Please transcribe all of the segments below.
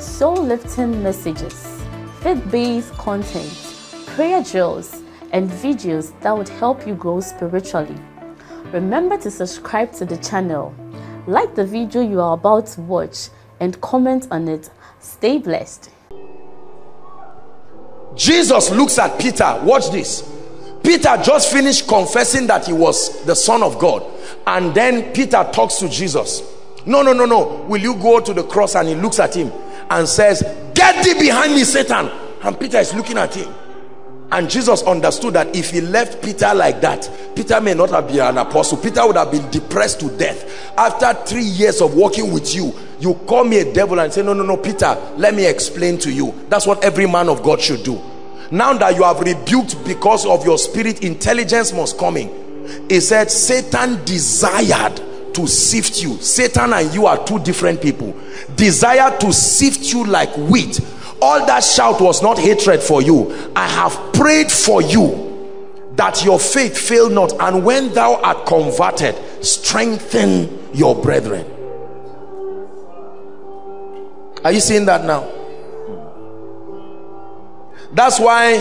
soul-lifting messages, faith-based content, prayer drills, and videos that would help you grow spiritually. Remember to subscribe to the channel, like the video you are about to watch, and comment on it. Stay blessed. Jesus looks at Peter. Watch this. Peter just finished confessing that he was the son of God. And then Peter talks to Jesus. No, no, no, no. Will you go to the cross? And he looks at him and says, Get thee behind me, Satan. And Peter is looking at him. And Jesus understood that if he left Peter like that, Peter may not have been an apostle. Peter would have been depressed to death. After three years of working with you, you call me a devil and say, no, no, no, Peter, let me explain to you. That's what every man of God should do. Now that you have rebuked because of your spirit, intelligence must come in. He said, Satan desired to sift you. Satan and you are two different people. Desire to sift you like wheat. All that shout was not hatred for you. I have prayed for you that your faith fail not and when thou art converted strengthen your brethren. Are you seeing that now? That's why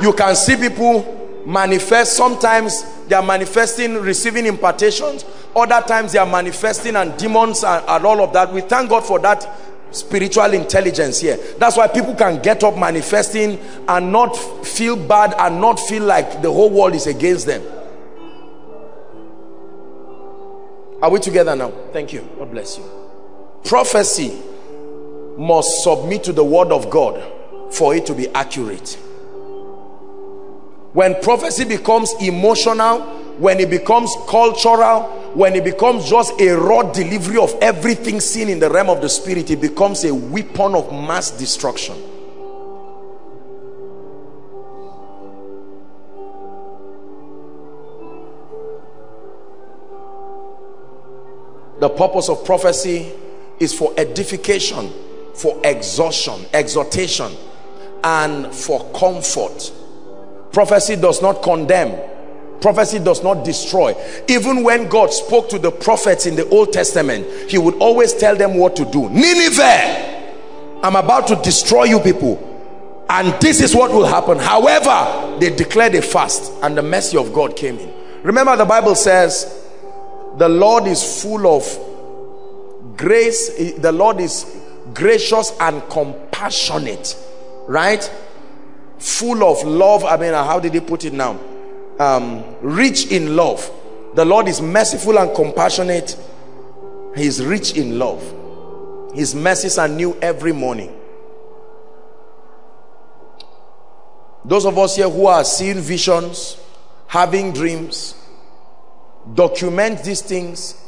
you can see people manifest. Sometimes they are manifesting receiving impartations other times they are manifesting and demons and, and all of that. We thank god for that spiritual intelligence here. That's why people can get up manifesting and not feel bad and not feel like the whole world is against them. Are we together now? Thank you. God bless you. Prophecy must submit to the word of god for it to be accurate when prophecy becomes emotional when it becomes cultural when it becomes just a raw delivery of everything seen in the realm of the spirit it becomes a weapon of mass destruction. The purpose of prophecy is for edification for exhaustion exhortation and for comfort prophecy does not condemn. Prophecy does not destroy. Even when god spoke to the prophets in the old testament he would always tell them what to do. Nineveh i'm about to destroy you people. And this is what will happen. However they declared a fast and the mercy of god came in. Remember the bible says the lord is full of grace. The lord is gracious and compassionate. Right full of love i mean how did he put it now? Um, rich in love. The Lord is merciful and compassionate. He is rich in love. His mercies are new every morning. Those of us here who are seeing visions having dreams document these things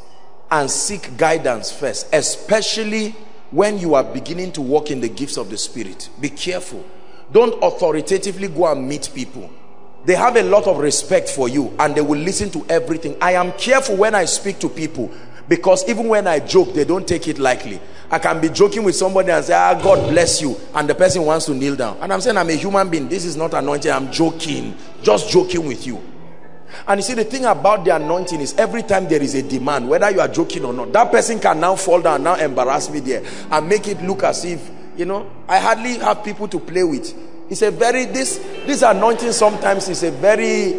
and seek guidance first especially when you are beginning to walk in the gifts of the spirit. Be careful don't authoritatively go and meet people. They have a lot of respect for you and they will listen to everything. I am careful when i speak to people because even when i joke they don't take it lightly. I can be joking with somebody and say ah god bless you and the person wants to kneel down. And i'm saying i'm a human being. This is not anointing. I'm joking. Just joking with you. And you see the thing about the anointing is every time there is a demand whether you are joking or not that person can now fall down now embarrass me there and make it look as if you know i hardly have people to play with. It's a very this this anointing sometimes is a very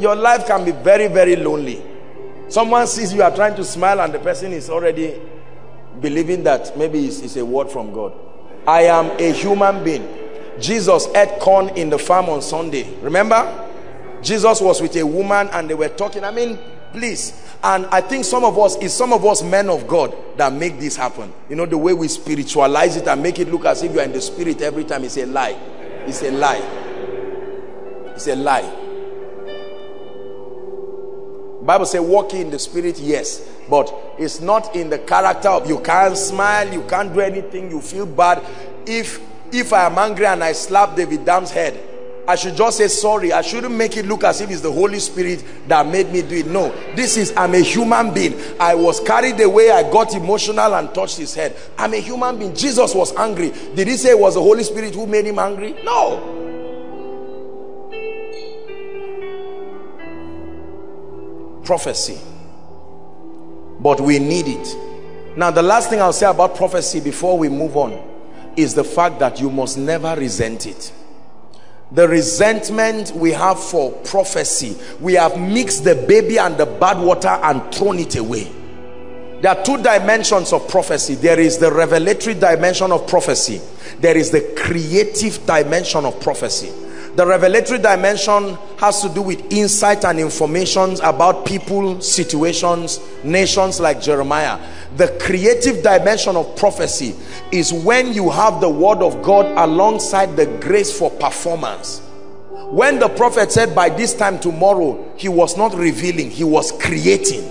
your life can be very very lonely. Someone sees you are trying to smile and the person is already believing that maybe it's, it's a word from god. I am a human being. Jesus ate corn in the farm on sunday. Remember? Jesus was with a woman and they were talking. I mean please. And i think some of us is some of us men of god that make this happen. You know the way we spiritualize it and make it look as if you're in the spirit every time it's a lie. It's a lie. It's a lie. Bible say walk in the spirit, yes, but it's not in the character of you can't smile, you can't do anything, you feel bad. If if I am angry and I slap David Dam's head, I should just say sorry. I shouldn't make it look as if it's the Holy Spirit that made me do it. No, this is, I'm a human being. I was carried away. I got emotional and touched his head. I'm a human being. Jesus was angry. Did he say it was the Holy Spirit who made him angry? No. Prophecy. But we need it. Now, the last thing I'll say about prophecy before we move on is the fact that you must never resent it the resentment we have for prophecy we have mixed the baby and the bad water and thrown it away. There are two dimensions of prophecy. There is the revelatory dimension of prophecy. There is the creative dimension of prophecy the revelatory dimension has to do with insight and information about people, situations, nations like Jeremiah. The creative dimension of prophecy is when you have the word of God alongside the grace for performance. When the prophet said by this time tomorrow, he was not revealing, he was creating.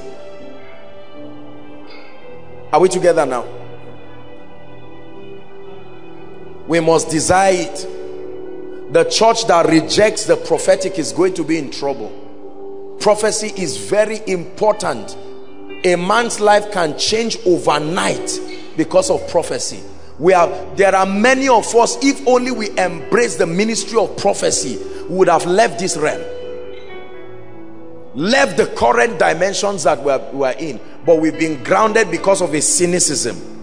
Are we together now? We must desire it the church that rejects the prophetic is going to be in trouble. Prophecy is very important. A man's life can change overnight because of prophecy. We have there are many of us if only we embrace the ministry of prophecy would have left this realm. Left the current dimensions that we're, we're in. But we've been grounded because of a cynicism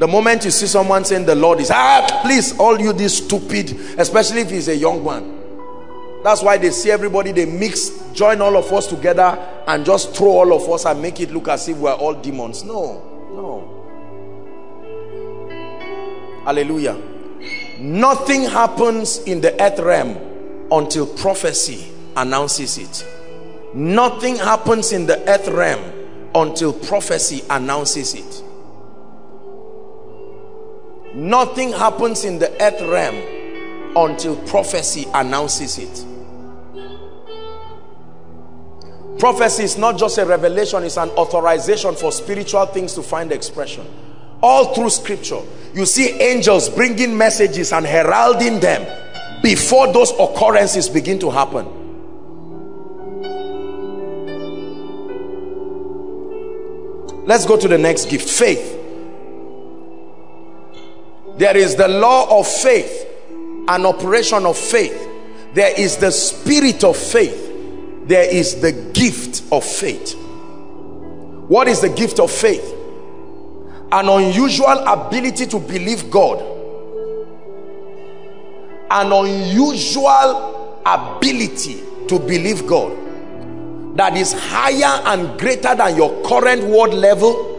the moment you see someone saying the Lord is, ah, please, all you this stupid, especially if he's a young one. That's why they see everybody, they mix, join all of us together and just throw all of us and make it look as if we're all demons. No, no. Hallelujah. Nothing happens in the earth realm until prophecy announces it. Nothing happens in the earth realm until prophecy announces it. Nothing happens in the earth realm until prophecy announces it. Prophecy is not just a revelation, it's an authorization for spiritual things to find expression. All through scripture, you see angels bringing messages and heralding them before those occurrences begin to happen. Let's go to the next gift, faith there is the law of faith an operation of faith. There is the spirit of faith. There is the gift of faith. What is the gift of faith? An unusual ability to believe God. An unusual ability to believe God that is higher and greater than your current world level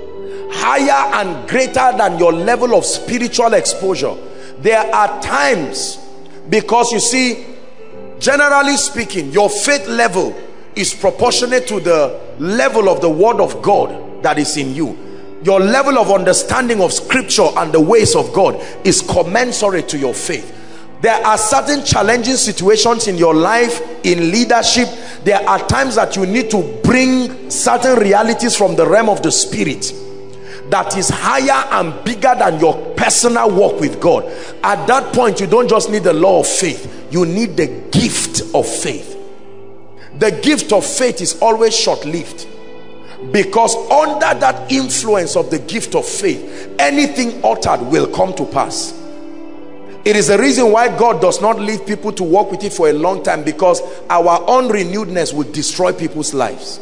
higher and greater than your level of spiritual exposure. There are times because you see generally speaking your faith level is proportionate to the level of the word of God that is in you. Your level of understanding of scripture and the ways of God is commensurate to your faith. There are certain challenging situations in your life in leadership. There are times that you need to bring certain realities from the realm of the spirit that is higher and bigger than your personal walk with God. At that point you don't just need the law of faith. You need the gift of faith. The gift of faith is always short-lived. Because under that influence of the gift of faith anything uttered will come to pass. It is the reason why God does not leave people to walk with it for a long time because our unrenewedness will destroy people's lives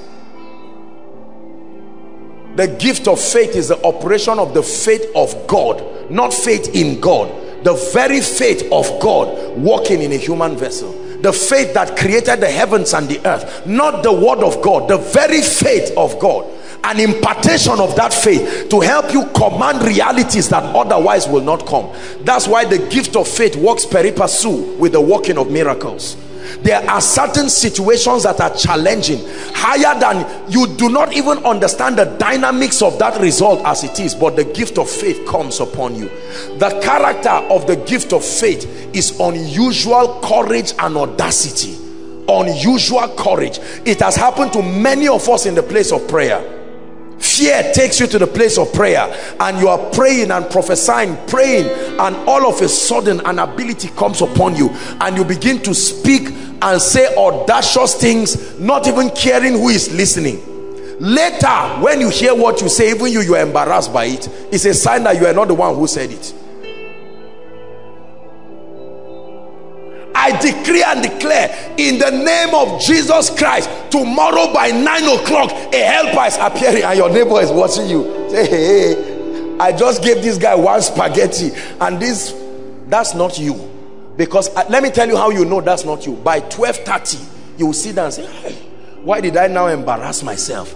the gift of faith is the operation of the faith of God not faith in God. The very faith of God working in a human vessel. The faith that created the heavens and the earth not the word of God the very faith of God. An impartation of that faith to help you command realities that otherwise will not come. That's why the gift of faith works pari passu with the working of miracles there are certain situations that are challenging higher than you do not even understand the dynamics of that result as it is but the gift of faith comes upon you. The character of the gift of faith is unusual courage and audacity. Unusual courage. It has happened to many of us in the place of prayer fear takes you to the place of prayer and you are praying and prophesying praying and all of a sudden an ability comes upon you and you begin to speak and say audacious things not even caring who is listening. Later when you hear what you say even you you are embarrassed by it. It's a sign that you are not the one who said it I decree and declare in the name of Jesus Christ tomorrow by nine o'clock a helper is appearing and your neighbor is watching you. Say hey, hey I just gave this guy one spaghetti and this that's not you. Because uh, let me tell you how you know that's not you. By 12:30 you will sit down and say hey, why did I now embarrass myself?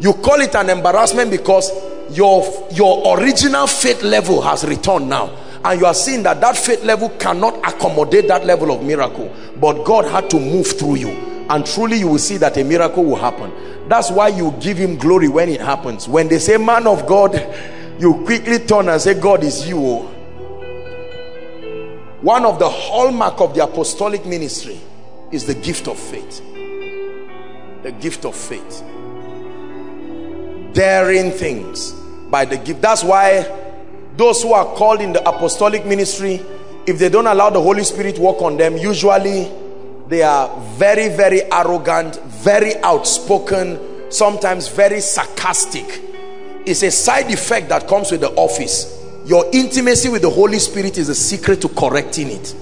You call it an embarrassment because your your original faith level has returned now and you are seeing that that faith level cannot accommodate that level of miracle. But God had to move through you. And truly you will see that a miracle will happen. That's why you give him glory when it happens. When they say man of God you quickly turn and say God is you. One of the hallmark of the apostolic ministry is the gift of faith. The gift of faith. Daring things by the gift. That's why those who are called in the apostolic ministry if they don't allow the Holy Spirit work on them usually they are very very arrogant very outspoken sometimes very sarcastic. It's a side effect that comes with the office. Your intimacy with the Holy Spirit is a secret to correcting it.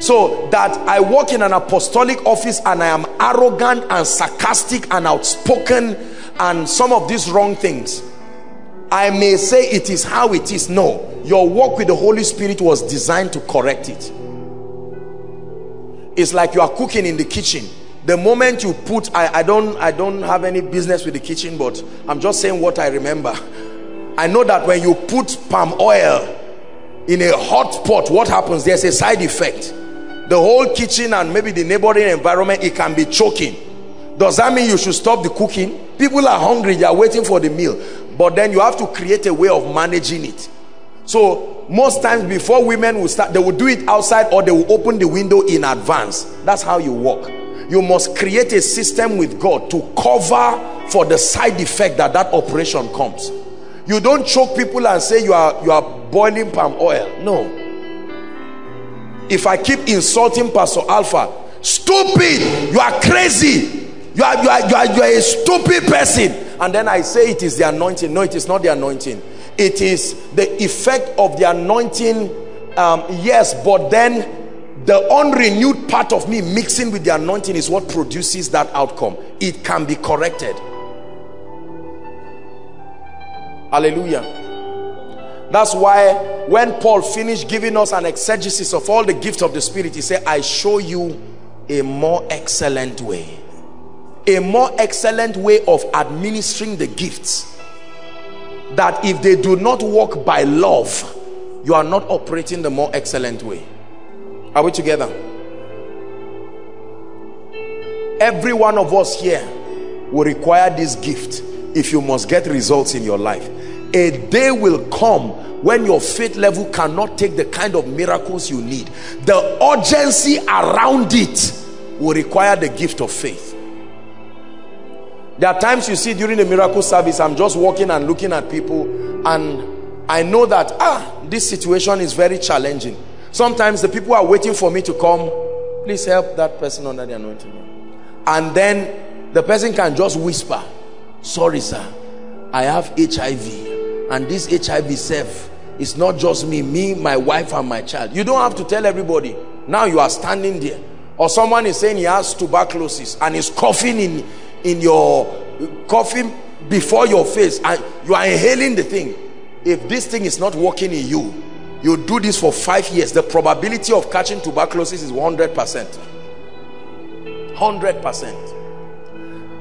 So that I work in an apostolic office and I am arrogant and sarcastic and outspoken and some of these wrong things I may say it is how it is. No, your work with the Holy Spirit was designed to correct it. It's like you are cooking in the kitchen. The moment you put, I, I don't, I don't have any business with the kitchen, but I'm just saying what I remember. I know that when you put palm oil in a hot pot, what happens? There's a side effect. The whole kitchen and maybe the neighboring environment, it can be choking. Does that mean you should stop the cooking? People are hungry, they are waiting for the meal but then you have to create a way of managing it. So most times before women will start they will do it outside or they will open the window in advance. That's how you work. You must create a system with God to cover for the side effect that that operation comes. You don't choke people and say you are you are boiling palm oil. No. If I keep insulting Pastor Alpha stupid! You are crazy! You are you are you are, you are a stupid person and then I say it is the anointing. No, it is not the anointing. It is the effect of the anointing. Um, yes, but then the unrenewed part of me mixing with the anointing is what produces that outcome. It can be corrected. Hallelujah. That's why when Paul finished giving us an exegesis of all the gifts of the Spirit, he said, I show you a more excellent way a more excellent way of administering the gifts. That if they do not work by love you are not operating the more excellent way. Are we together? Every one of us here will require this gift if you must get results in your life. A day will come when your faith level cannot take the kind of miracles you need. The urgency around it will require the gift of faith there are times you see during the miracle service, I'm just walking and looking at people and I know that, ah, this situation is very challenging. Sometimes the people are waiting for me to come. Please help that person under the anointing. And then the person can just whisper, sorry sir, I have HIV. And this HIV self is not just me, me, my wife and my child. You don't have to tell everybody. Now you are standing there. Or someone is saying he has tuberculosis and is coughing in in your coughing before your face. And you are inhaling the thing. If this thing is not working in you you do this for five years the probability of catching tuberculosis is 100 percent. 100 percent.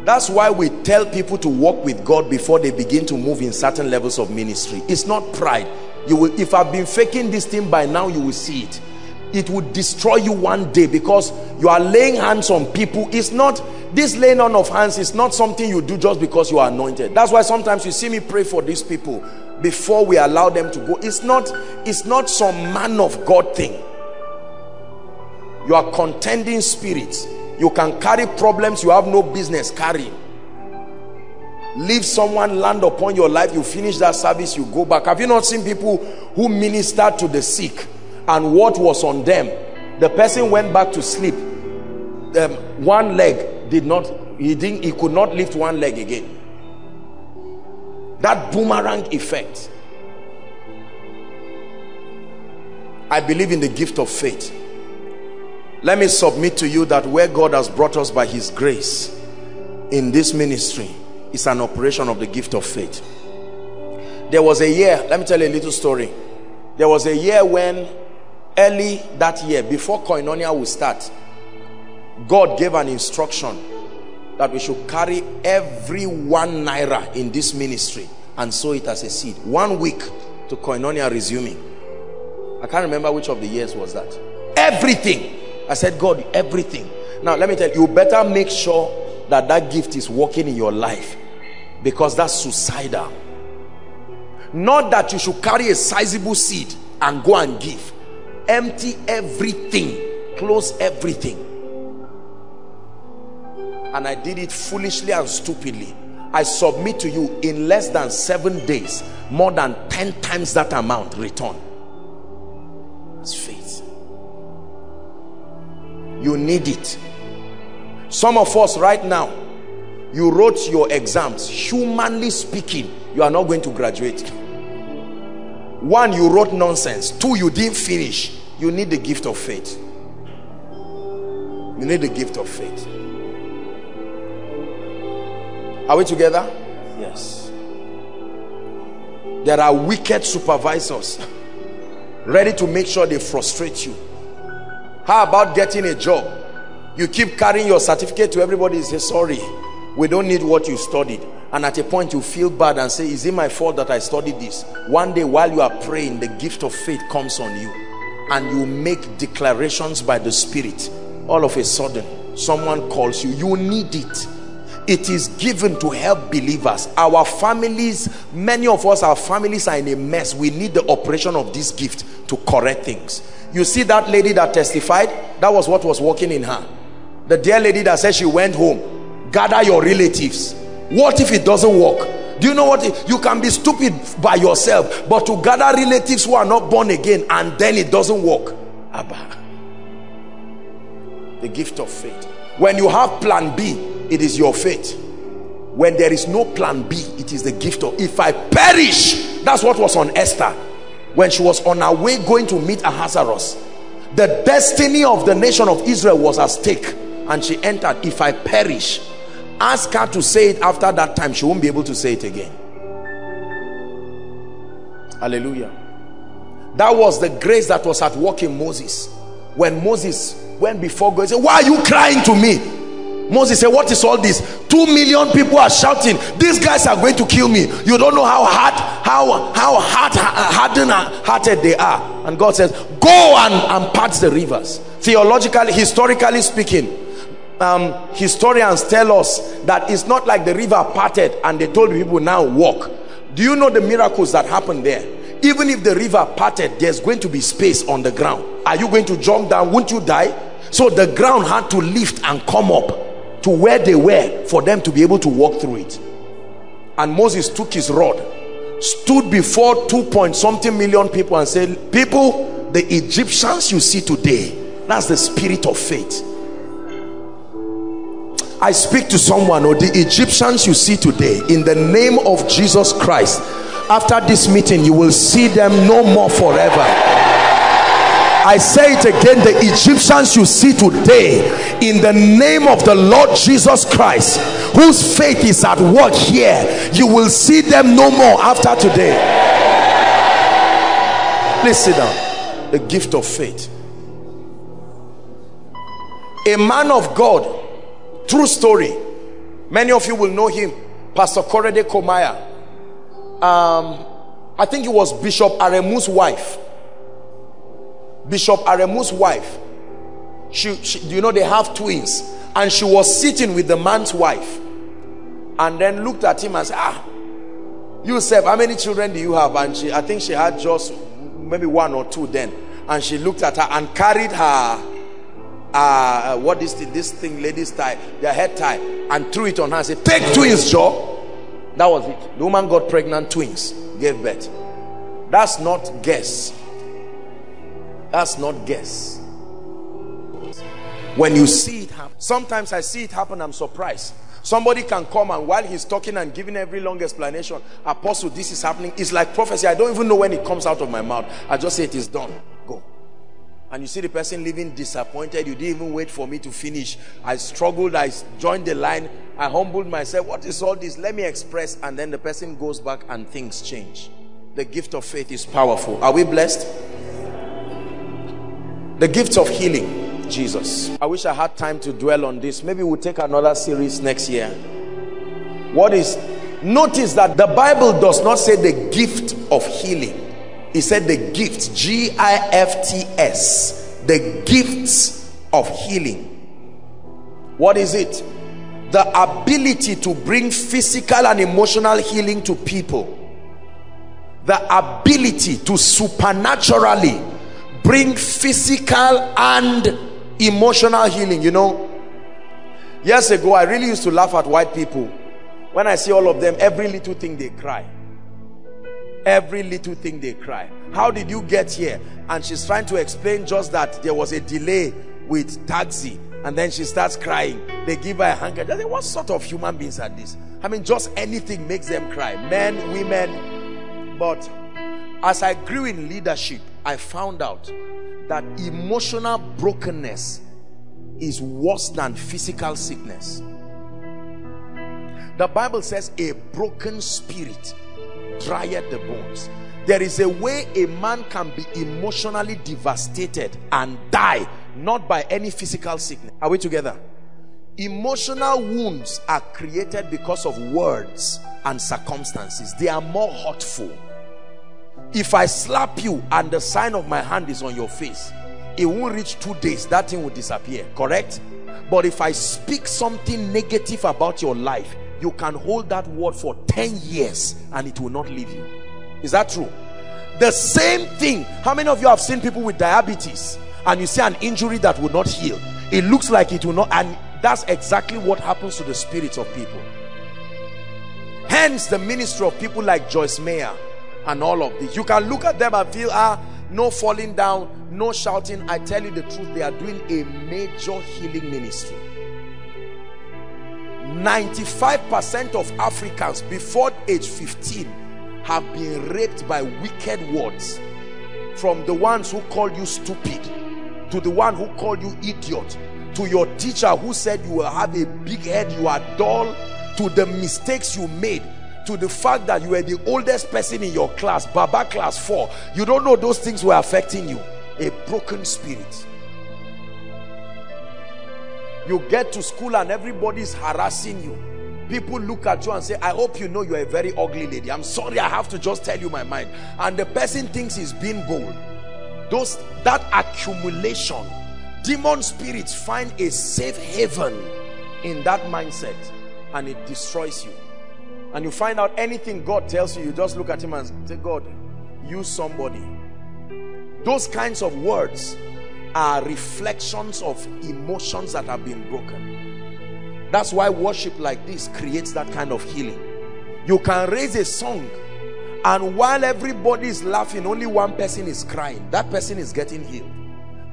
That's why we tell people to walk with God before they begin to move in certain levels of ministry. It's not pride. You will if I've been faking this thing by now you will see it it would destroy you one day because you are laying hands on people. It's not this laying on of hands is not something you do just because you are anointed. That's why sometimes you see me pray for these people before we allow them to go. It's not it's not some man of god thing. You are contending spirits. You can carry problems you have no business carrying. Leave someone land upon your life you finish that service you go back. Have you not seen people who minister to the sick and what was on them. The person went back to sleep. Um, one leg did not he didn't he could not lift one leg again. That boomerang effect. I believe in the gift of faith. Let me submit to you that where God has brought us by his grace in this ministry is an operation of the gift of faith. There was a year let me tell you a little story. There was a year when early that year before koinonia will start God gave an instruction that we should carry every one naira in this ministry and sow it as a seed. One week to koinonia resuming. I can't remember which of the years was that. Everything. I said God everything. Now let me tell you you better make sure that that gift is working in your life because that's suicidal. Not that you should carry a sizable seed and go and give empty everything close everything. And I did it foolishly and stupidly. I submit to you in less than seven days more than 10 times that amount return. It's faith. You need it. Some of us right now you wrote your exams humanly speaking you are not going to graduate one you wrote nonsense. Two you didn't finish. You need the gift of faith. You need the gift of faith. Are we together? Yes. There are wicked supervisors ready to make sure they frustrate you. How about getting a job? You keep carrying your certificate to everybody and say sorry we don't need what you studied and at a point you feel bad and say is it my fault that I studied this? One day while you are praying the gift of faith comes on you. And you make declarations by the spirit. All of a sudden someone calls you. You need it. It is given to help believers. Our families many of us our families are in a mess. We need the operation of this gift to correct things. You see that lady that testified? That was what was working in her. The dear lady that said she went home. Gather your relatives what if it doesn't work? Do you know what? You can be stupid by yourself but to gather relatives who are not born again and then it doesn't work. Abba. the gift of faith. When you have plan b it is your faith. When there is no plan b it is the gift of if i perish that's what was on esther. When she was on her way going to meet ahasuerus the destiny of the nation of israel was at stake. And she entered if i perish ask her to say it after that time. She won't be able to say it again. Hallelujah. That was the grace that was at work in moses. When moses went before god said why are you crying to me? Moses said what is all this? Two million people are shouting these guys are going to kill me you don't know how hard how how hard hardened hearted they are. And god says go and and part the rivers. Theologically historically speaking um, historians tell us that it's not like the river parted and they told people now walk. Do you know the miracles that happened there? Even if the river parted there's going to be space on the ground. Are you going to jump down? Won't you die? So the ground had to lift and come up to where they were for them to be able to walk through it. And Moses took his rod stood before two point something million people and said people the Egyptians you see today that's the spirit of faith I speak to someone or the Egyptians you see today in the name of Jesus Christ after this meeting you will see them no more forever. I say it again the Egyptians you see today in the name of the Lord Jesus Christ whose faith is at work here you will see them no more after today. Please sit down the gift of faith. A man of God true story. Many of you will know him. Pastor korede Komaiya. Um, i think it was bishop aremu's wife. Bishop aremu's wife. She, she you know they have twins. And she was sitting with the man's wife. And then looked at him and said ah Yusuf, how many children do you have? And she i think she had just maybe one or two then. And she looked at her and carried her uh, what is this, this thing ladies tie their head tie and threw it on her and said take twins Joe. That was it. The woman got pregnant twins gave birth. That's not guess. That's not guess. When you see it happen sometimes I see it happen I'm surprised. Somebody can come and while he's talking and giving every long explanation apostle this is happening. It's like prophecy. I don't even know when it comes out of my mouth. I just say it is done and you see the person leaving disappointed you didn't even wait for me to finish. I struggled i joined the line i humbled myself. What is all this? Let me express. And then the person goes back and things change. The gift of faith is powerful. Are we blessed? The gift of healing jesus. I wish i had time to dwell on this. Maybe we'll take another series next year. What is notice that the bible does not say the gift of healing he said the gifts g-i-f-t-s the gifts of healing. What is it? The ability to bring physical and emotional healing to people. The ability to supernaturally bring physical and emotional healing you know? Years ago i really used to laugh at white people. When i see all of them every little thing they cry every little thing they cry. How did you get here? And she's trying to explain just that there was a delay with taxi and then she starts crying. They give her a handkerchief. What sort of human beings are these? I mean just anything makes them cry. Men women. But as i grew in leadership i found out that emotional brokenness is worse than physical sickness. The bible says a broken spirit dried the bones. There is a way a man can be emotionally devastated and die not by any physical sickness. Are we together? Emotional wounds are created because of words and circumstances. They are more hurtful. If i slap you and the sign of my hand is on your face it won't reach two days that thing will disappear correct? But if i speak something negative about your life you can hold that word for 10 years and it will not leave you. Is that true? The same thing how many of you have seen people with diabetes and you see an injury that will not heal? It looks like it will not and that's exactly what happens to the spirits of people. Hence the ministry of people like Joyce Meyer and all of this you can look at them and feel ah no falling down no shouting. I tell you the truth they are doing a major healing ministry 95% of Africans before age 15 have been raped by wicked words. From the ones who called you stupid to the one who called you idiot to your teacher who said you will have a big head you are dull to the mistakes you made to the fact that you were the oldest person in your class baba class 4 you don't know those things were affecting you. A broken spirit you get to school and everybody's harassing you. People look at you and say i hope you know you're a very ugly lady. I'm sorry i have to just tell you my mind. And the person thinks he's being bold. Those that accumulation demon spirits find a safe haven in that mindset and it destroys you. And you find out anything god tells you you just look at him and say god use somebody. Those kinds of words are reflections of emotions that have been broken. That's why worship like this creates that kind of healing. You can raise a song and while everybody is laughing only one person is crying. That person is getting healed.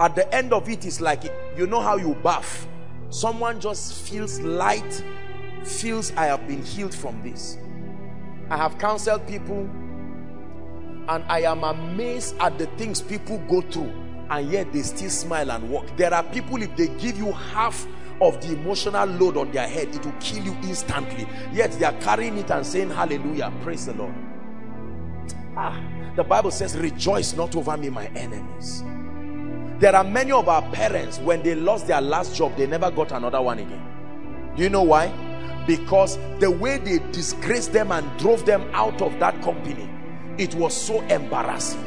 At the end of it is like you know how you bath? Someone just feels light feels I have been healed from this. I have counseled people and I am amazed at the things people go through and yet they still smile and walk. There are people if they give you half of the emotional load on their head it will kill you instantly. Yet they are carrying it and saying hallelujah praise the lord. Ah the bible says rejoice not over me my enemies. There are many of our parents when they lost their last job they never got another one again. Do you know why? Because the way they disgraced them and drove them out of that company it was so embarrassing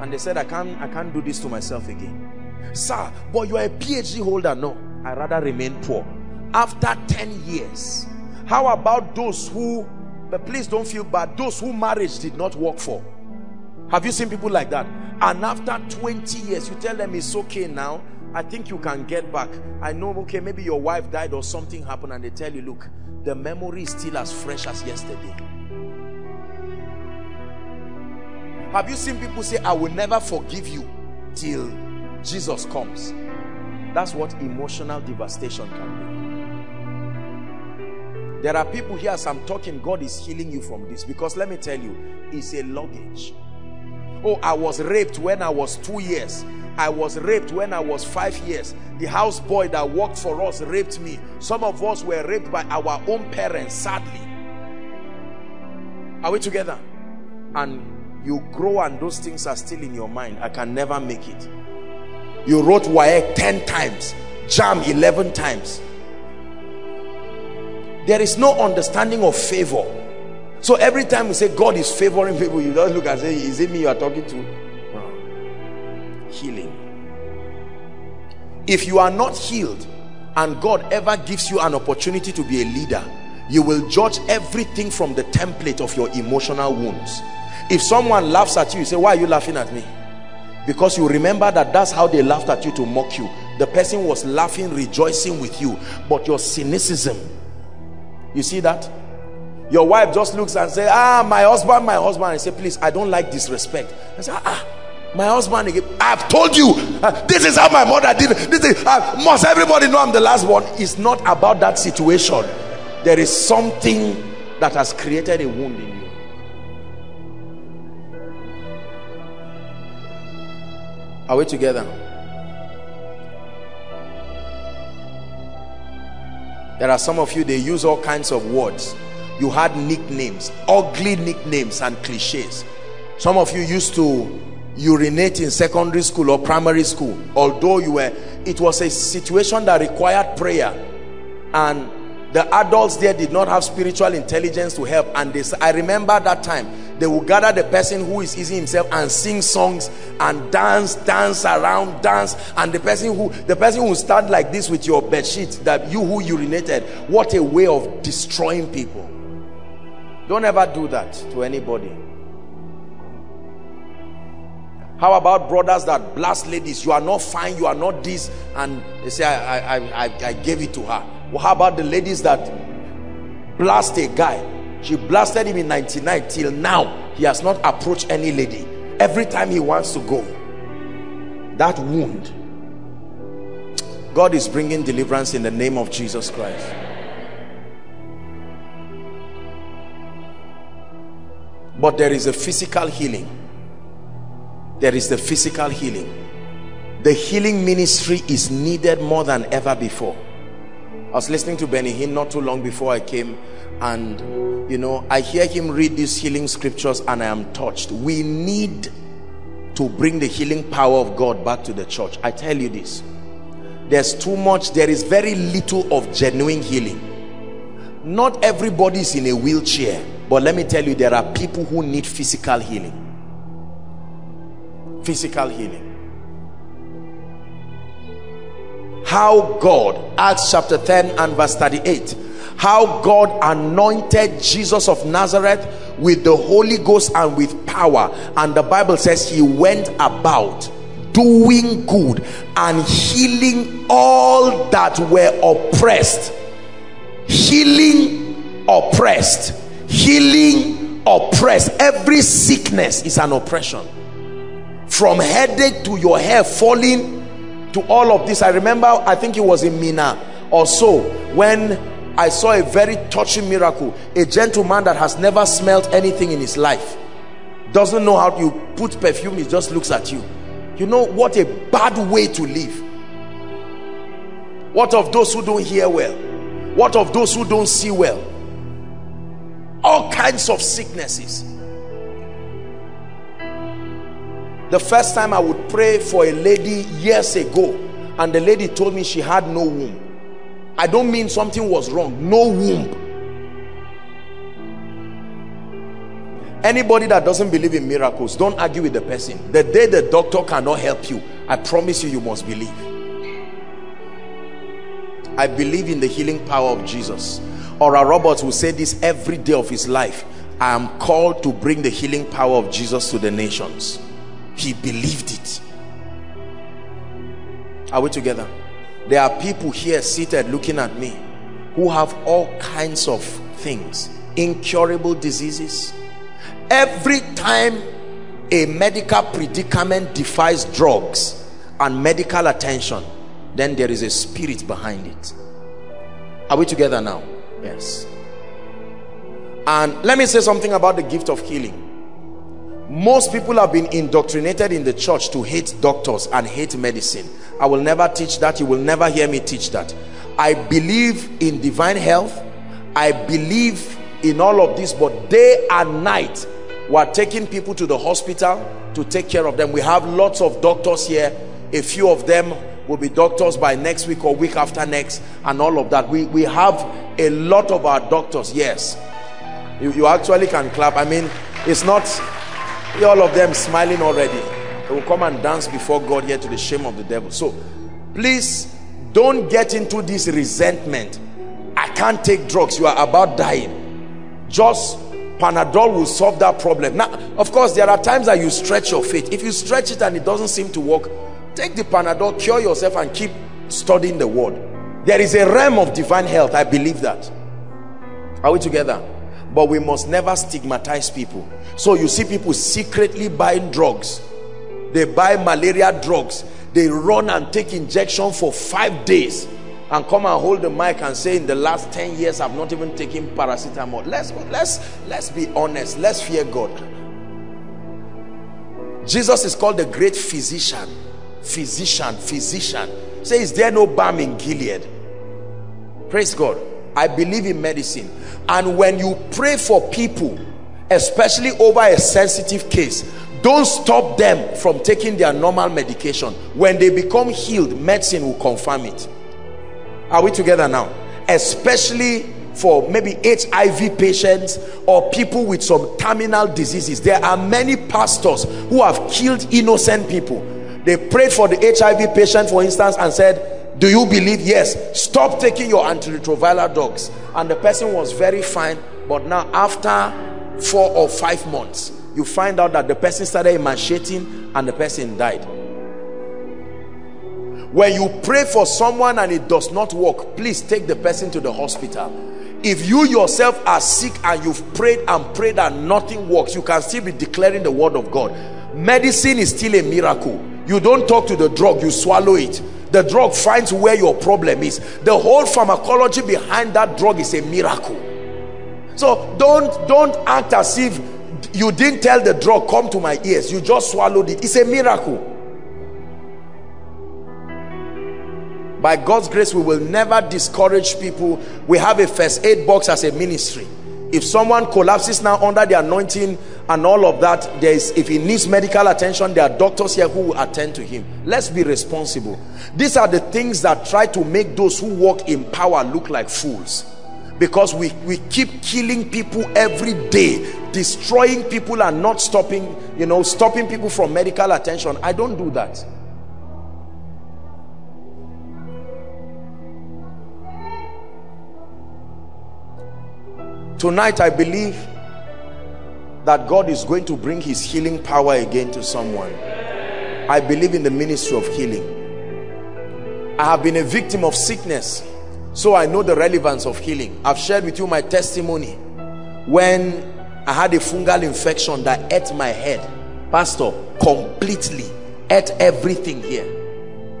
and they said i can't i can't do this to myself again. Sir but you're a phd holder. No i rather remain poor. After 10 years how about those who but please don't feel bad those who marriage did not work for? Have you seen people like that? And after 20 years you tell them it's okay now. I think you can get back. I know, okay, maybe your wife died or something happened and they tell you, look, the memory is still as fresh as yesterday. Have you seen people say, I will never forgive you till Jesus comes? That's what emotional devastation can be. There are people here, as I'm talking, God is healing you from this. Because let me tell you, it's a luggage. Oh, I was raped when I was two years. I was raped when I was five years. The house boy that worked for us raped me. Some of us were raped by our own parents, sadly. Are we together? And you grow and those things are still in your mind. I can never make it. You wrote WAEC 10 times, JAMB 11 times. There is no understanding of favor. So every time we say God is favoring people, you just look and say, is it me you are talking to? healing if you are not healed and God ever gives you an opportunity to be a leader you will judge everything from the template of your emotional wounds if someone laughs at you you say why are you laughing at me? Because you remember that that's how they laughed at you to mock you. The person was laughing rejoicing with you. But your cynicism you see that? Your wife just looks and say ah my husband my husband. And say please i don't like disrespect. I say ah my husband i've told you uh, this is how my mother did it. this is uh, must everybody know i'm the last one it's not about that situation. There is something that has created a wound in you are we together? There are some of you they use all kinds of words. You had nicknames ugly nicknames and cliches. Some of you used to urinate in secondary school or primary school. Although you were it was a situation that required prayer and the adults there did not have spiritual intelligence to help and they i remember that time they will gather the person who is easing himself and sing songs and dance dance around dance and the person who the person who start like this with your bed sheet that you who urinated what a way of destroying people don't ever do that to anybody how about brothers that blast ladies? You are not fine, you are not this. And they say, I, I, I, I gave it to her. Well, how about the ladies that blast a guy? She blasted him in 99 till now. He has not approached any lady. Every time he wants to go. That wound. God is bringing deliverance in the name of Jesus Christ. But there is a physical healing there is the physical healing the healing ministry is needed more than ever before I was listening to Benny Hinn not too long before I came and you know I hear him read these healing scriptures and I am touched. We need to bring the healing power of God back to the church. I tell you this. There's too much there is very little of genuine healing. Not everybody is in a wheelchair but let me tell you there are people who need physical healing. Physical healing how God Acts chapter 10 and verse 38 how God anointed Jesus of Nazareth with the Holy Ghost and with power. And the Bible says he went about doing good and healing all that were oppressed. Healing oppressed. Healing oppressed. Every sickness is an oppression. From headache to your hair falling to all of this i remember i think it was in Minna or so when i saw a very touching miracle. A gentleman that has never smelled anything in his life doesn't know how you put perfume he just looks at you. You know what a bad way to live. What of those who don't hear well? What of those who don't see well? All kinds of sicknesses the first time I would pray for a lady years ago and the lady told me she had no womb. I don't mean something was wrong no womb. Anybody that doesn't believe in miracles don't argue with the person. The day the doctor cannot help you I promise you you must believe. I believe in the healing power of Jesus. Oral Roberts will say this every day of his life. I am called to bring the healing power of Jesus to the nations he believed it Are we together? There are people here seated looking at me who have all kinds of things, incurable diseases. Every time a medical predicament defies drugs and medical attention, then there is a spirit behind it. Are we together now? Yes. And let me say something about the gift of healing. Most people have been indoctrinated in the church to hate doctors and hate medicine. I will never teach that. You will never hear me teach that. I believe in divine health. I believe in all of this, but day and night, we're taking people to the hospital to take care of them. We have lots of doctors here. A few of them will be doctors by next week or week after next and all of that. We, we have a lot of our doctors, yes. You, you actually can clap. I mean, it's not all of them smiling already. They will come and dance before God here to the shame of the devil. So, please don't get into this resentment. I can't take drugs. You are about dying. Just Panadol will solve that problem. Now, of course, there are times that you stretch your faith. If you stretch it and it doesn't seem to work, take the Panadol, cure yourself and keep studying the word. There is a realm of divine health. I believe that. Are we together? But we must never stigmatize people. So you see people secretly buying drugs. They buy malaria drugs. They run and take injection for five days and come and hold the mic and say in the last 10 years I've not even taken paracetamol. Let's let's let's be honest. Let's fear God. Jesus is called the great physician. Physician physician. Say is there no balm in Gilead? Praise God I believe in medicine. And when you pray for people especially over a sensitive case don't stop them from taking their normal medication. When they become healed medicine will confirm it. Are we together now? Especially for maybe HIV patients or people with some terminal diseases. There are many pastors who have killed innocent people. They prayed for the HIV patient for instance and said do you believe? Yes. Stop taking your antiretroviral drugs. And the person was very fine but now after four or five months you find out that the person started emaciating and the person died. When you pray for someone and it does not work please take the person to the hospital. If you yourself are sick and you've prayed and prayed and nothing works you can still be declaring the word of God. Medicine is still a miracle. You don't talk to the drug you swallow it the drug finds where your problem is. The whole pharmacology behind that drug is a miracle. So don't don't act as if you didn't tell the drug come to my ears. You just swallowed it. It's a miracle. By God's grace we will never discourage people. We have a first aid box as a ministry if someone collapses now under the anointing and all of that there is if he needs medical attention there are doctors here who will attend to him. Let's be responsible. These are the things that try to make those who walk in power look like fools. Because we we keep killing people every day destroying people and not stopping you know stopping people from medical attention. I don't do that Tonight, I believe that God is going to bring his healing power again to someone. I believe in the ministry of healing. I have been a victim of sickness, so I know the relevance of healing. I've shared with you my testimony when I had a fungal infection that ate my head. Pastor, completely ate everything here.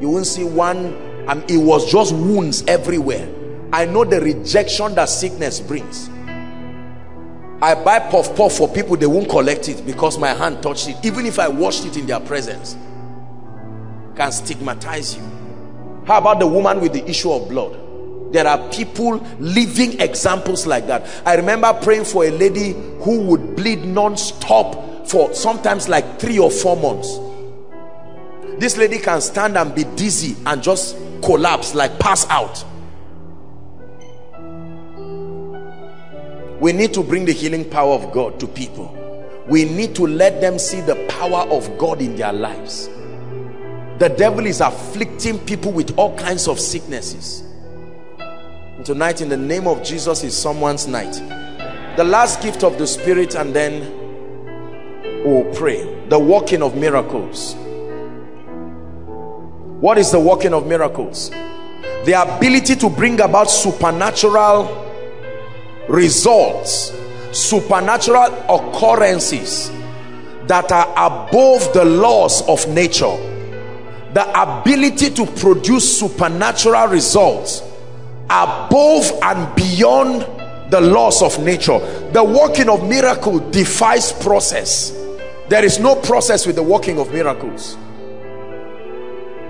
You won't see one, and it was just wounds everywhere. I know the rejection that sickness brings. I buy puff puff for people they won't collect it because my hand touched it. Even if I washed it in their presence can stigmatize you. How about the woman with the issue of blood? There are people living examples like that. I remember praying for a lady who would bleed non-stop for sometimes like three or four months. This lady can stand and be dizzy and just collapse like pass out we need to bring the healing power of God to people. We need to let them see the power of God in their lives. The devil is afflicting people with all kinds of sicknesses. And tonight in the name of Jesus is someone's night. The last gift of the spirit and then we'll pray. The walking of miracles. What is the working of miracles? The ability to bring about supernatural results supernatural occurrences that are above the laws of nature. The ability to produce supernatural results above and beyond the laws of nature. The working of miracle defies process. There is no process with the working of miracles.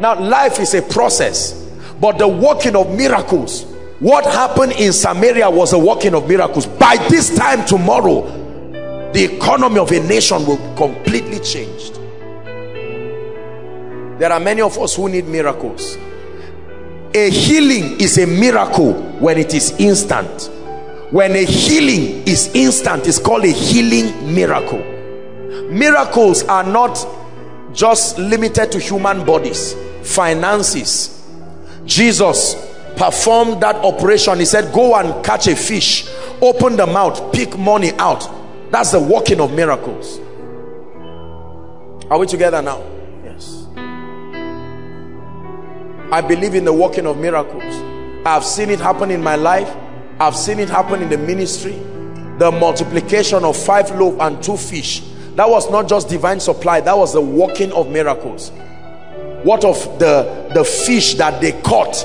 Now life is a process but the working of miracles what happened in Samaria was a working of miracles. By this time tomorrow the economy of a nation will be completely changed there are many of us who need miracles. A healing is a miracle when it is instant. When a healing is instant it's called a healing miracle. Miracles are not just limited to human bodies finances. Jesus performed that operation. He said go and catch a fish open the mouth pick money out. That's the working of miracles. Are we together now? Yes. I believe in the working of miracles. I've seen it happen in my life. I've seen it happen in the ministry. The multiplication of five loaves and two fish. That was not just divine supply. That was the working of miracles. What of the the fish that they caught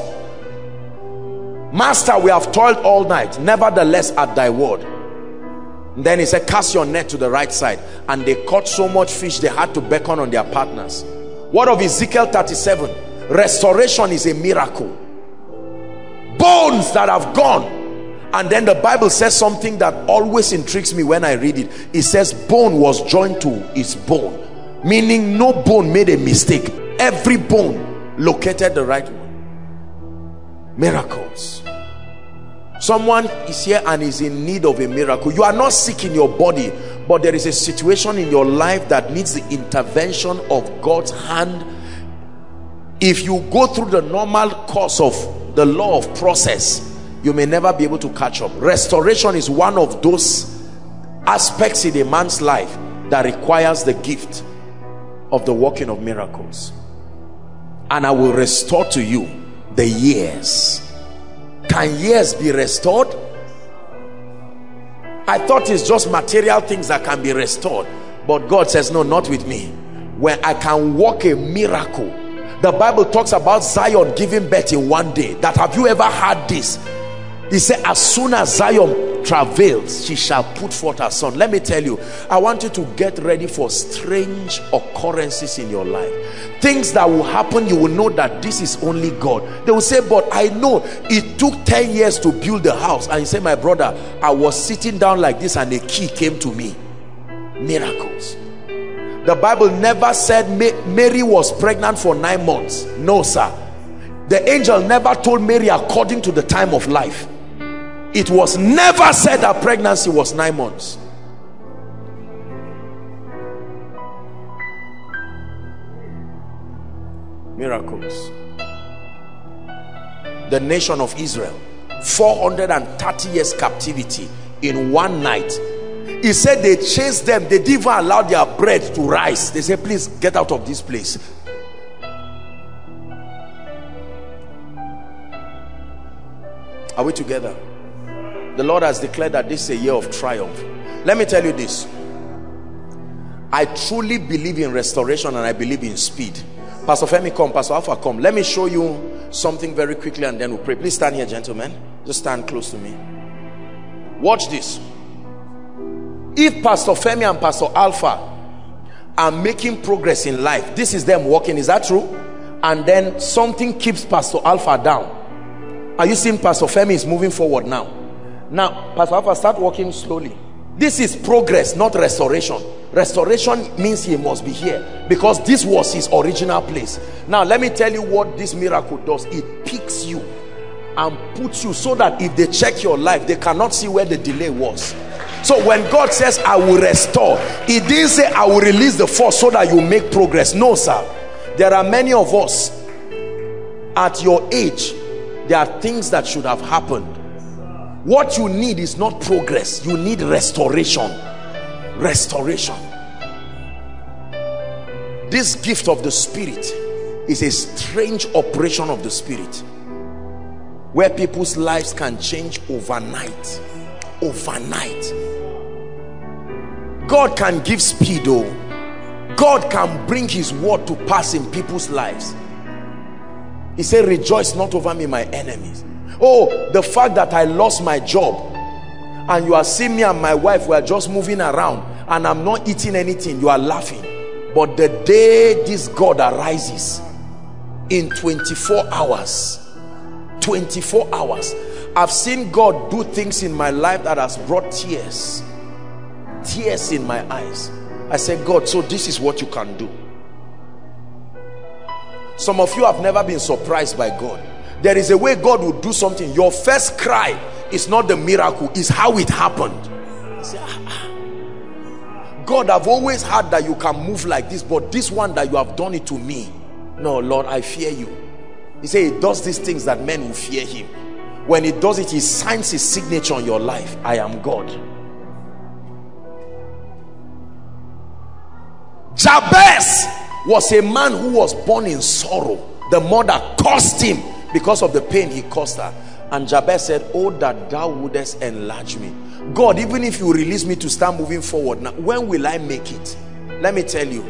master we have toiled all night. Nevertheless at thy word. And then he said cast your net to the right side. And they caught so much fish they had to beckon on their partners. What of ezekiel 37 restoration is a miracle. Bones that have gone. And then the bible says something that always intrigues me when i read it. It says bone was joined to its bone. Meaning no bone made a mistake. Every bone located the right miracles. Someone is here and is in need of a miracle. You are not sick in your body but there is a situation in your life that needs the intervention of God's hand. If you go through the normal course of the law of process you may never be able to catch up. Restoration is one of those aspects in a man's life that requires the gift of the working of miracles. And I will restore to you the years. Can years be restored? I thought it's just material things that can be restored. But God says no not with me. When I can work a miracle. The Bible talks about Zion giving birth in one day. That have you ever had this he said as soon as Zion travails she shall put forth her son. Let me tell you I want you to get ready for strange occurrences in your life. Things that will happen you will know that this is only God. They will say but I know it took 10 years to build the house. And you say my brother I was sitting down like this and a key came to me. Miracles. The Bible never said Mary was pregnant for nine months. No sir. The angel never told Mary according to the time of life it was never said that pregnancy was nine months. Miracles. The nation of Israel 430 years captivity in one night. He said they chased them. They didn't even allow their bread to rise. They said please get out of this place. Are we together the Lord has declared that this is a year of triumph. Let me tell you this. I truly believe in restoration and I believe in speed. Pastor Femi come. Pastor Alpha come. Let me show you something very quickly and then we'll pray. Please stand here gentlemen. Just stand close to me. Watch this. If Pastor Femi and Pastor Alpha are making progress in life this is them walking. Is that true? And then something keeps Pastor Alpha down. Are you seeing Pastor Femi is moving forward now now pastor alpha start walking slowly. This is progress not restoration. Restoration means he must be here because this was his original place. Now let me tell you what this miracle does. It picks you and puts you so that if they check your life they cannot see where the delay was. So when god says i will restore he didn't say i will release the force so that you make progress. No sir. There are many of us at your age there are things that should have happened what you need is not progress. You need restoration. Restoration. This gift of the spirit is a strange operation of the spirit where people's lives can change overnight. Overnight. God can give speed oh God can bring his word to pass in people's lives. He said rejoice not over me my enemies oh the fact that I lost my job and you are seeing me and my wife we are just moving around and I'm not eating anything you are laughing. But the day this God arises in 24 hours 24 hours I've seen God do things in my life that has brought tears tears in my eyes. I said God so this is what you can do. Some of you have never been surprised by God there is a way God will do something. Your first cry is not the miracle is how it happened. Ah, ah. God I've always heard that you can move like this but this one that you have done it to me no Lord I fear you. He said he does these things that men will fear him. When he does it he signs his signature on your life. I am God. Jabez was a man who was born in sorrow. The mother cursed him because of the pain he caused her. And Jabez said oh that thou wouldest enlarge me. God even if you release me to start moving forward now when will I make it? Let me tell you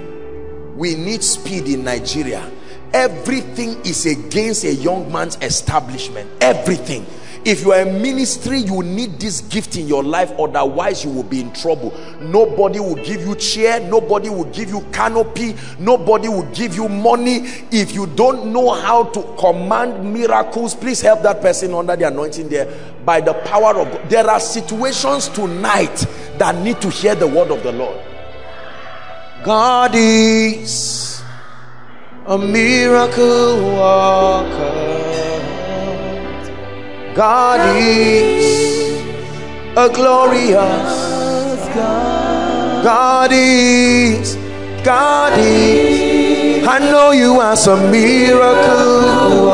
we need speed in Nigeria. Everything is against a young man's establishment. Everything if you are a ministry you need this gift in your life otherwise you will be in trouble. Nobody will give you chair nobody will give you canopy nobody will give you money. If you don't know how to command miracles please help that person under the anointing there. By the power of God. there are situations tonight that need to hear the word of the Lord. God is a miracle worker God is a glorious God. God is, God is. I know you are some miracle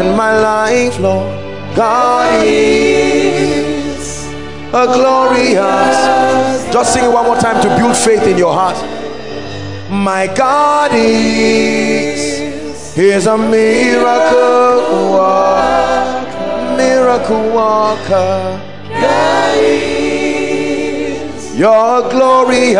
in my life, Lord. God is a glorious. Just sing it one more time to build faith in your heart. My God is, is a miracle worker miracle walker. You're glorious.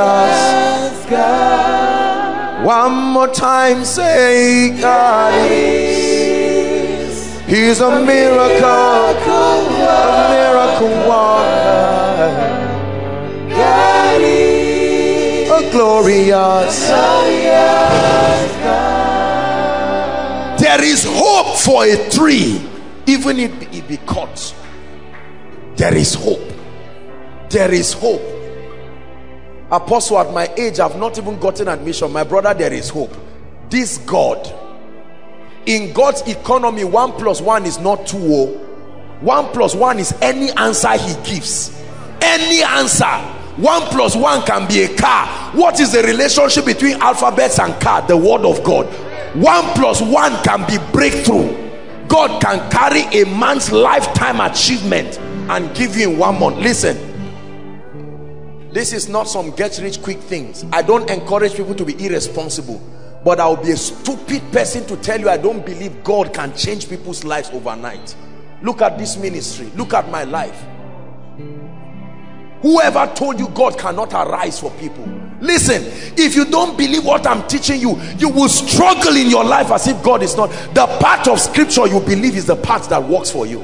God. One more time, say God is. He's a miracle, a miracle walker. God is a glorious. There is hope for a tree even if it be cut. There is hope. There is hope. Apostle at my age i've not even gotten admission. My brother there is hope. This god in god's economy one plus one is not two oh. one plus one is any answer he gives. Any answer. One plus one can be a car. What is the relationship between alphabets and car? The word of god one plus one can be breakthrough. God can carry a man's lifetime achievement and give you in one month. Listen. This is not some get rich quick things. I don't encourage people to be irresponsible but I'll be a stupid person to tell you I don't believe God can change people's lives overnight. Look at this ministry. Look at my life. Whoever told you God cannot arise for people listen if you don't believe what i'm teaching you you will struggle in your life as if god is not. The part of scripture you believe is the part that works for you.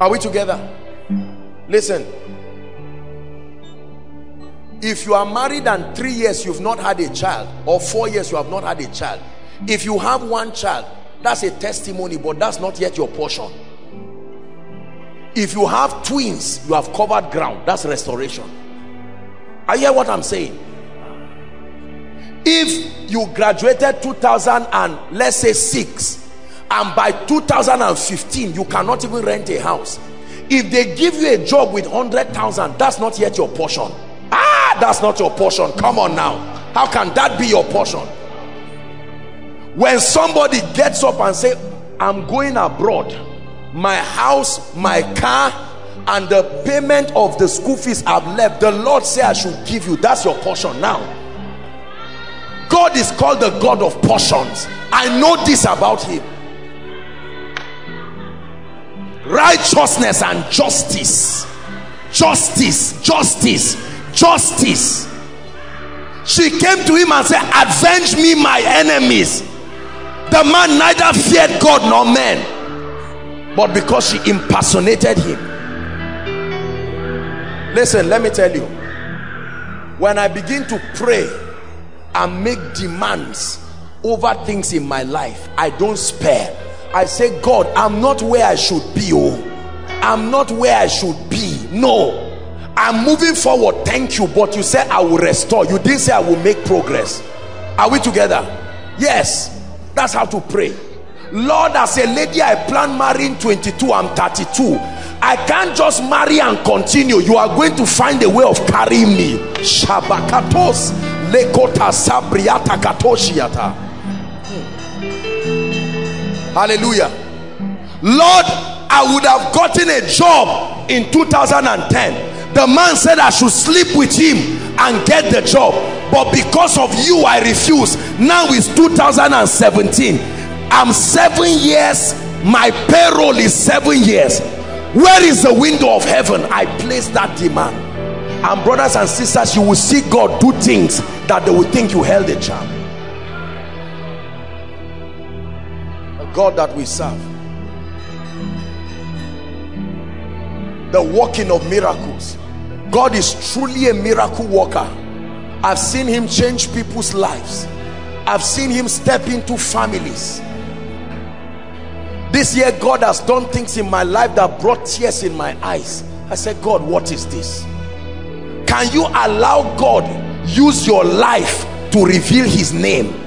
Are we together? Listen. If you are married and three years you've not had a child or four years you have not had a child if you have one child that's a testimony but that's not yet your portion if you have twins you have covered ground. That's restoration. I hear what I'm saying? If you graduated 2000 and let's say 6 and by 2015 you cannot even rent a house. If they give you a job with 100,000 that's not yet your portion. Ah that's not your portion. Come on now. How can that be your portion? When somebody gets up and say i'm going abroad my house my car and the payment of the school fees I've left. The Lord say I should give you. That's your portion now. God is called the God of portions. I know this about him. Righteousness and justice. Justice justice justice. She came to him and said avenge me my enemies. The man neither feared God nor men but because she impersonated him. Listen let me tell you. When I begin to pray and make demands over things in my life I don't spare. I say God I'm not where I should be oh. I'm not where I should be. No. I'm moving forward. Thank you. But you said I will restore. You didn't say I will make progress. Are we together? Yes. That's how to pray Lord as a lady I plan marrying 22 I'm 32 I can't just marry and continue. You are going to find a way of carrying me. Shabakatos lekota sabriata katoshiata. Hallelujah. Lord i would have gotten a job in 2010 the man said i should sleep with him and get the job. But because of you i refuse. Now it's 2017 i'm seven years my payroll is seven years where is the window of heaven i place that demand and brothers and sisters you will see god do things that they will think you held a charm God that we serve. The working of miracles. God is truly a miracle worker. I've seen him change people's lives. I've seen him step into families. This year God has done things in my life that brought tears in my eyes. I said, God, what is this? Can you allow God use your life to reveal his name?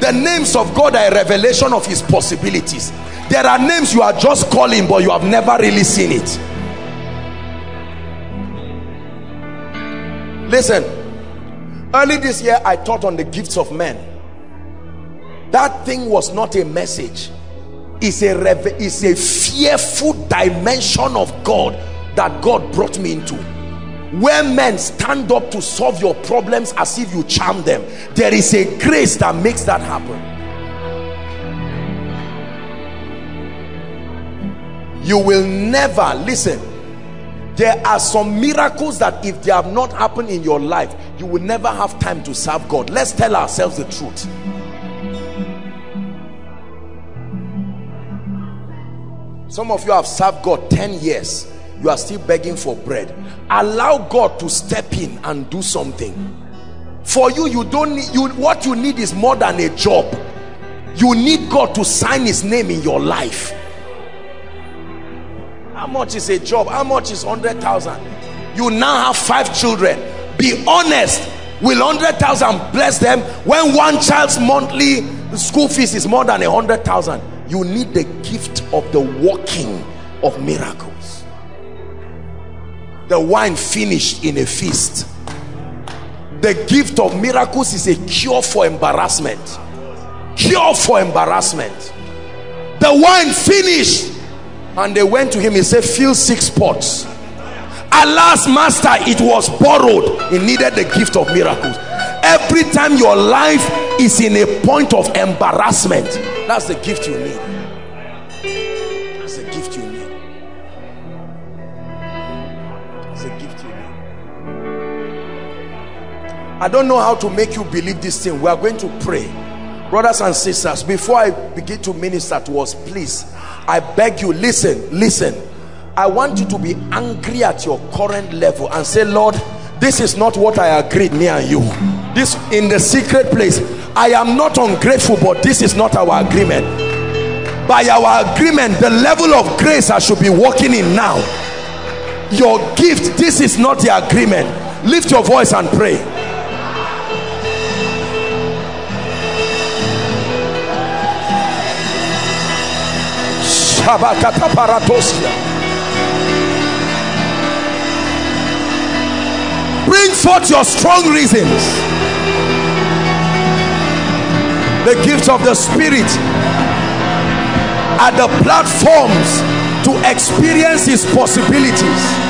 the names of God are a revelation of his possibilities there are names you are just calling but you have never really seen it listen early this year I taught on the gifts of men that thing was not a message it's a it's a fearful dimension of God that God brought me into. Where men stand up to solve your problems as if you charm them there is a grace that makes that happen. You will never listen there are some miracles that if they have not happened in your life you will never have time to serve God. Let's tell ourselves the truth some of you have served God 10 years. You are still begging for bread. Allow God to step in and do something. For you you don't need you what you need is more than a job. You need God to sign his name in your life. How much is a job? How much is 100,000 you now have five children. Be honest. Will 100,000 bless them? When one child's monthly school fees is more than a hundred thousand you need the gift of the working of miracles. The wine finished in a feast. The gift of miracles is a cure for embarrassment. Cure for embarrassment. The wine finished. And they went to him. He said fill six pots. Alas master it was borrowed. He needed the gift of miracles every time your life is in a point of embarrassment that's the gift you need That's the gift you need. That's the gift you need. I don't know how to make you believe this thing. We are going to pray. Brothers and sisters, before I begin to minister to us, please, I beg you, listen, listen. I want you to be angry at your current level and say, Lord, this is not what I agreed me and you. This in the secret place. I am not ungrateful, but this is not our agreement. By our agreement, the level of grace I should be walking in now. Your gift, this is not the agreement. Lift your voice and pray. Bring forth your strong reasons. The gifts of the Spirit are the platforms to experience his possibilities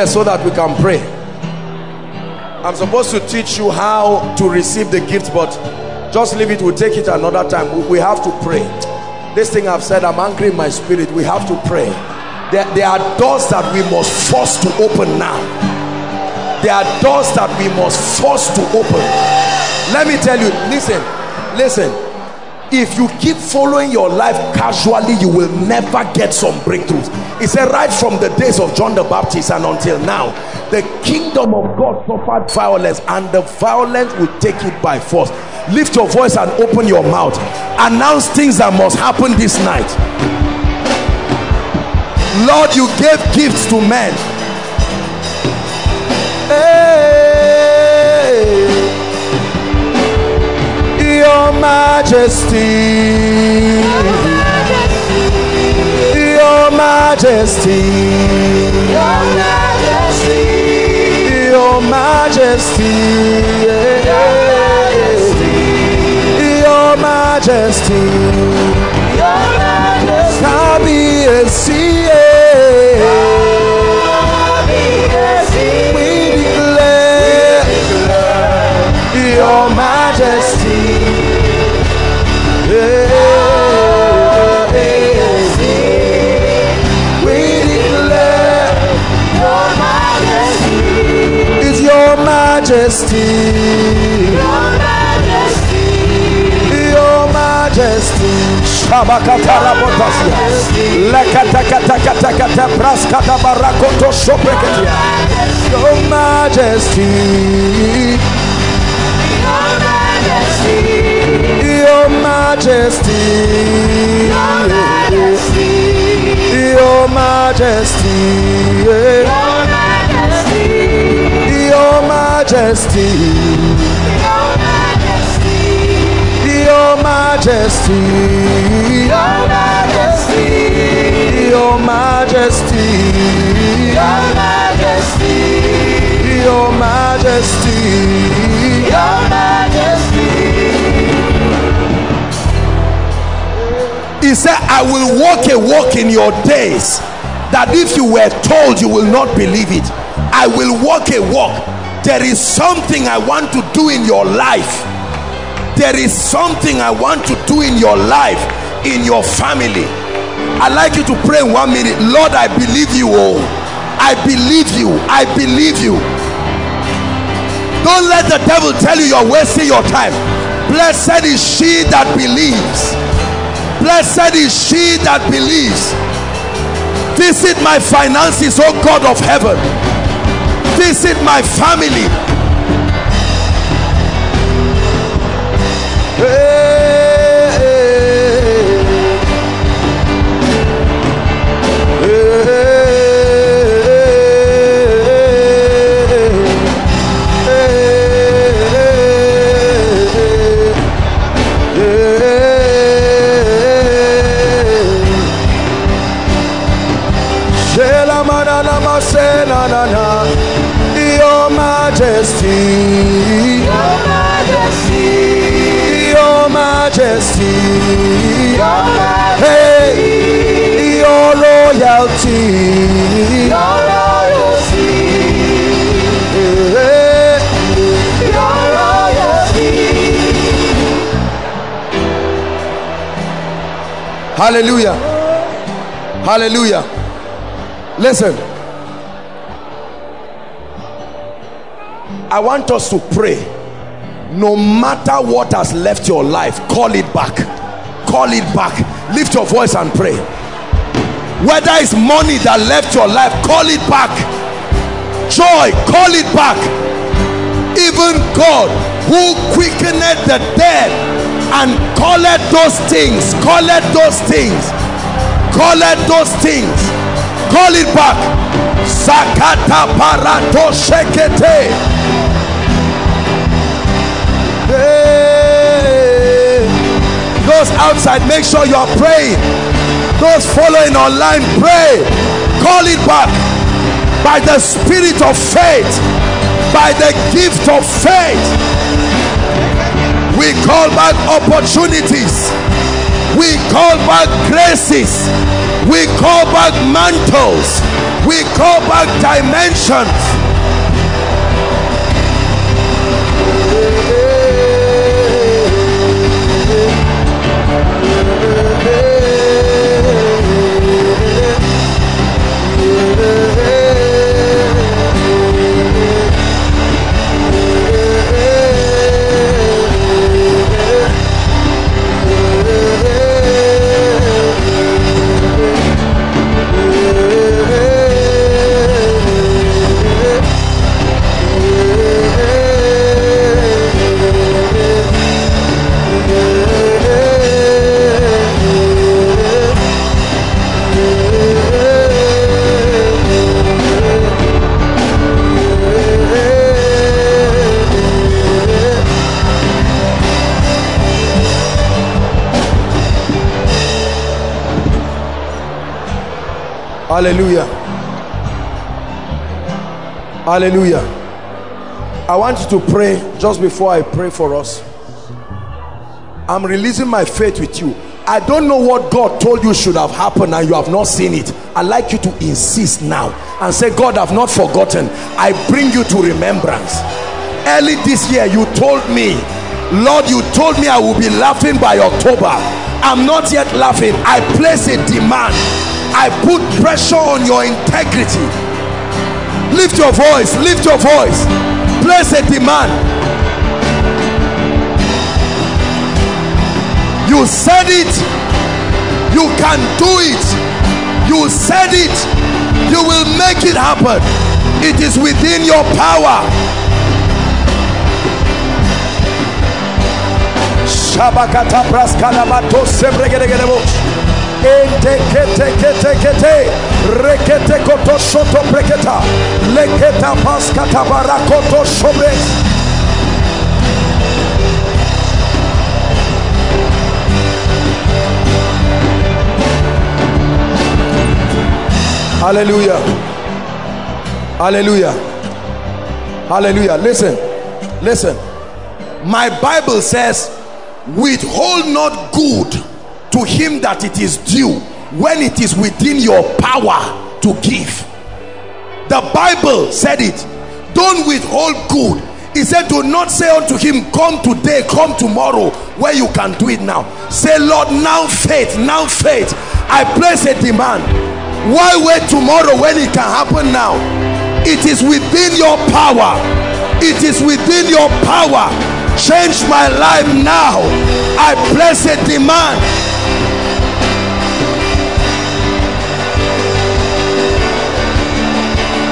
here so that we can pray. I'm supposed to teach you how to receive the gift, but just leave it. We'll take it another time. We- have to pray. This thing I've said, I'm angry in my spirit. We have to pray. There, there are doors that we must force to open now. There are doors that we must force to open. Let me tell you, listen, listen. If you keep following your life casually, you will never get some breakthroughs. He said, right from the days of John the Baptist and until now, the kingdom of God suffered violence, and the violence will take it by force. Lift your voice and open your mouth. Announce things that must happen this night. Lord, you gave gifts to men. Hey. Your Majesty, Your Majesty, Your Majesty, Your Majesty, Your Majesty, Your Majesty, Kábíyèsí, we declare Your Majesty. Majesty. Your majesty. Shabakatara botasia. Lekatakatakata praskata barakoto shopreketia. Your majesty. Your majesty. Your majesty. Your majesty. Your majesty. Your majesty. Your majesty. Your Majesty, Your Majesty, Your Majesty, Your Majesty, Your Majesty. He said, I will walk a walk in your days that if you were told, you will not believe it. I will walk a walk. There is something I want to do in your life. There is something I want to do in your life, in your family. I'd like you to pray one minute. Lord, I believe you. Oh, I believe you. I believe you. Don't let the devil tell you you're wasting your time. Blessed is she that believes. Blessed is she that believes. Visit my finances, O God of heaven. Visit my family. Hallelujah. Hallelujah. Listen. I want us to pray. No matter what has left your life, call it back. Call it back. Lift your voice and pray. Whether it's money that left your life, call it back. Joy, call it back. Even God who quickened the dead and call it those things, call it those things, call it those things, call it back. Sakata parato shekete. Hey. Those outside, make sure you are praying. Those following online, pray. Call it back by the spirit of faith, by the gift of faith. We call back opportunities. We call back graces. We call back mantles. We call back dimensions. Hallelujah. Hallelujah. I want you to pray just before I pray for us. I'm releasing my faith with you. I don't know what God told you should have happened and you have not seen it. I'd like you to insist now and say, God, I've not forgotten. I bring you to remembrance. Early this year, you told me, Lord, you told me I will be laughing by October. I'm not yet laughing. I place a demand. I put pressure on your integrity. Lift your voice, lift your voice. Place a demand. You said it. You can do it. You said it. You will make it happen. It is within your power. Shabakata kete kete. Rekete koto shoto preketa. Leketa paskata barakoto. Hallelujah. Hallelujah. Hallelujah. Listen. Listen. My Bible says, withhold not good to him that it is due when it is within your power to give. The Bible said it. Don't withhold good. He said, Do not say unto him, Come today, come tomorrow, where you can do it now. Say, Lord, now faith, now faith. I place a demand. Why wait tomorrow when it can happen now? It is within your power. It is within your power. change my life now i place a demand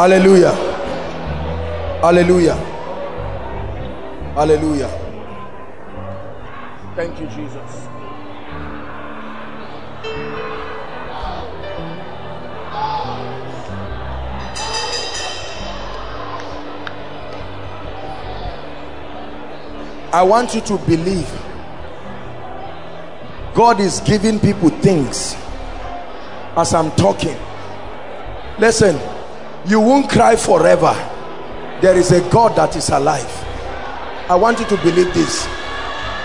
Hallelujah. Hallelujah. Hallelujah. Thank you, Jesus. I want you to believe God is giving people things as I'm talking. Listen, you won't cry forever. There is a God that is alive. I want you to believe this.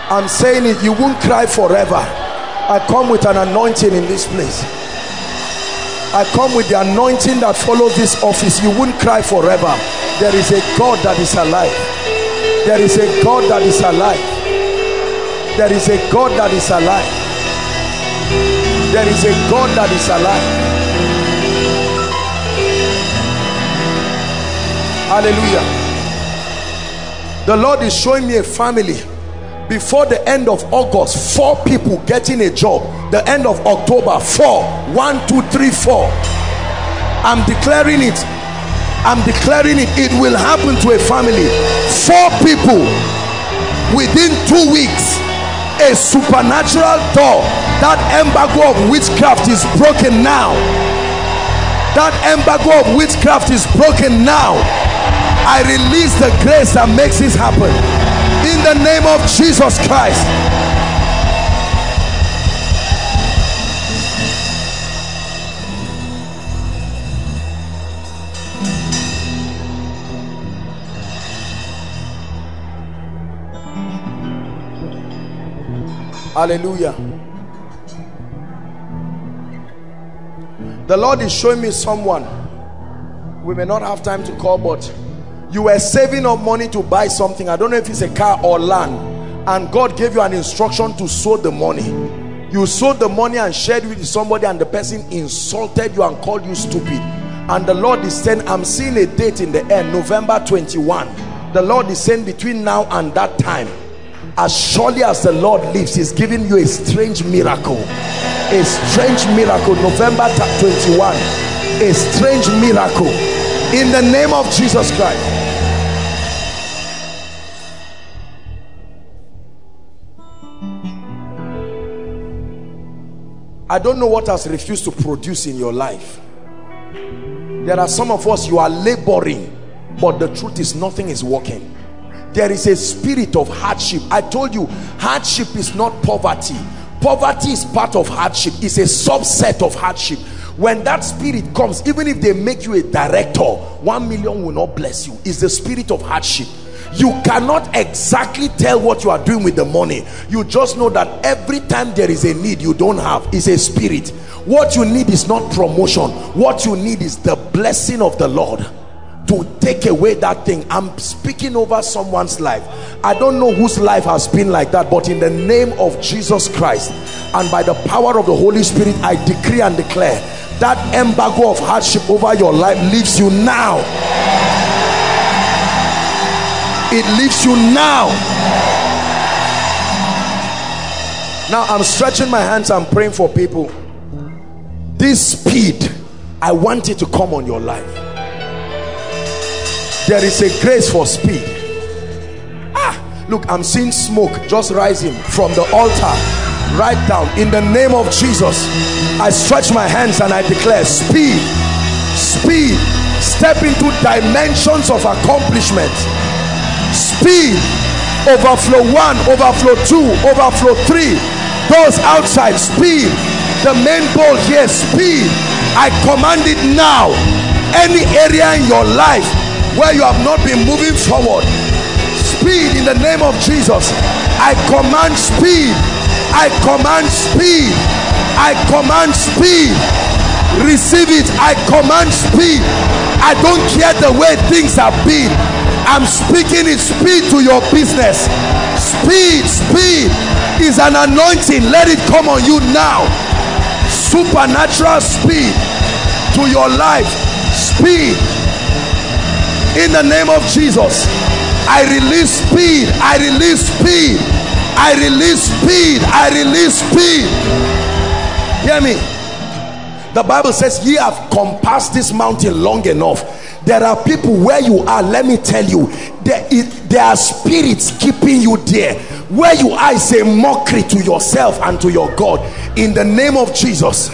I'm saying it you won't cry forever. I come with an anointing in this place. I come with the anointing that follows this office. You won't cry forever. There is a God that is alive. There is a God that is alive. There is a God that is alive. There is a God that is alive hallelujah. The lord is showing me a family. Before the end of august four people getting a job. The end of october four. One two three four. I'm declaring it. I'm declaring it. It will happen to a family. Four people within two weeks. A supernatural door. That embargo of witchcraft is broken now. That embargo of witchcraft is broken now I release the grace that makes this happen. In the name of Jesus Christ. Hallelujah. The Lord is showing me someone. We may not have time to call but you were saving up money to buy something. I don't know if it's a car or land. And god gave you an instruction to sow the money. You sowed the money and shared with somebody and the person insulted you and called you stupid. And the lord is saying i'm seeing a date in the end november 21 the lord is saying between now and that time as surely as the lord lives he's giving you a strange miracle. A strange miracle. November 21 a strange miracle. In the name of jesus christ I don't know what has refused to produce in your life. There are some of us, you are laboring, but the truth is nothing is working. There is a spirit of hardship. I told you, hardship is not poverty. Poverty is part of hardship. It's a subset of hardship. When that spirit comes, even if they make you a director, one million will not bless you. It's the spirit of hardship you cannot exactly tell what you are doing with the money. You just know that every time there is a need you don't have is a spirit. What you need is not promotion. What you need is the blessing of the lord to take away that thing. I'm speaking over someone's life. I don't know whose life has been like that but in the name of jesus christ and by the power of the holy spirit i decree and declare that embargo of hardship over your life leaves you now it leaves you now. Now i'm stretching my hands i'm praying for people. This speed i want it to come on your life. There is a grace for speed. Ah look i'm seeing smoke just rising from the altar right down. In the name of jesus i stretch my hands and i declare speed speed step into dimensions of accomplishment speed. Overflow one overflow two overflow three. Those outside speed. The main goal here speed. I command it now. Any area in your life where you have not been moving forward speed in the name of Jesus. I command speed. I command speed. I command speed. Receive it. I command speed. I don't care the way things have been I'm speaking in speed to your business. Speed speed is an anointing. Let it come on you now. Supernatural speed to your life. Speed. In the name of Jesus. I release speed. I release speed. I release speed. I release speed. Hear me. The Bible says ye have compassed this mountain long enough there are people where you are let me tell you. There, is, there are spirits keeping you there. Where you are is a mockery to yourself and to your God. In the name of Jesus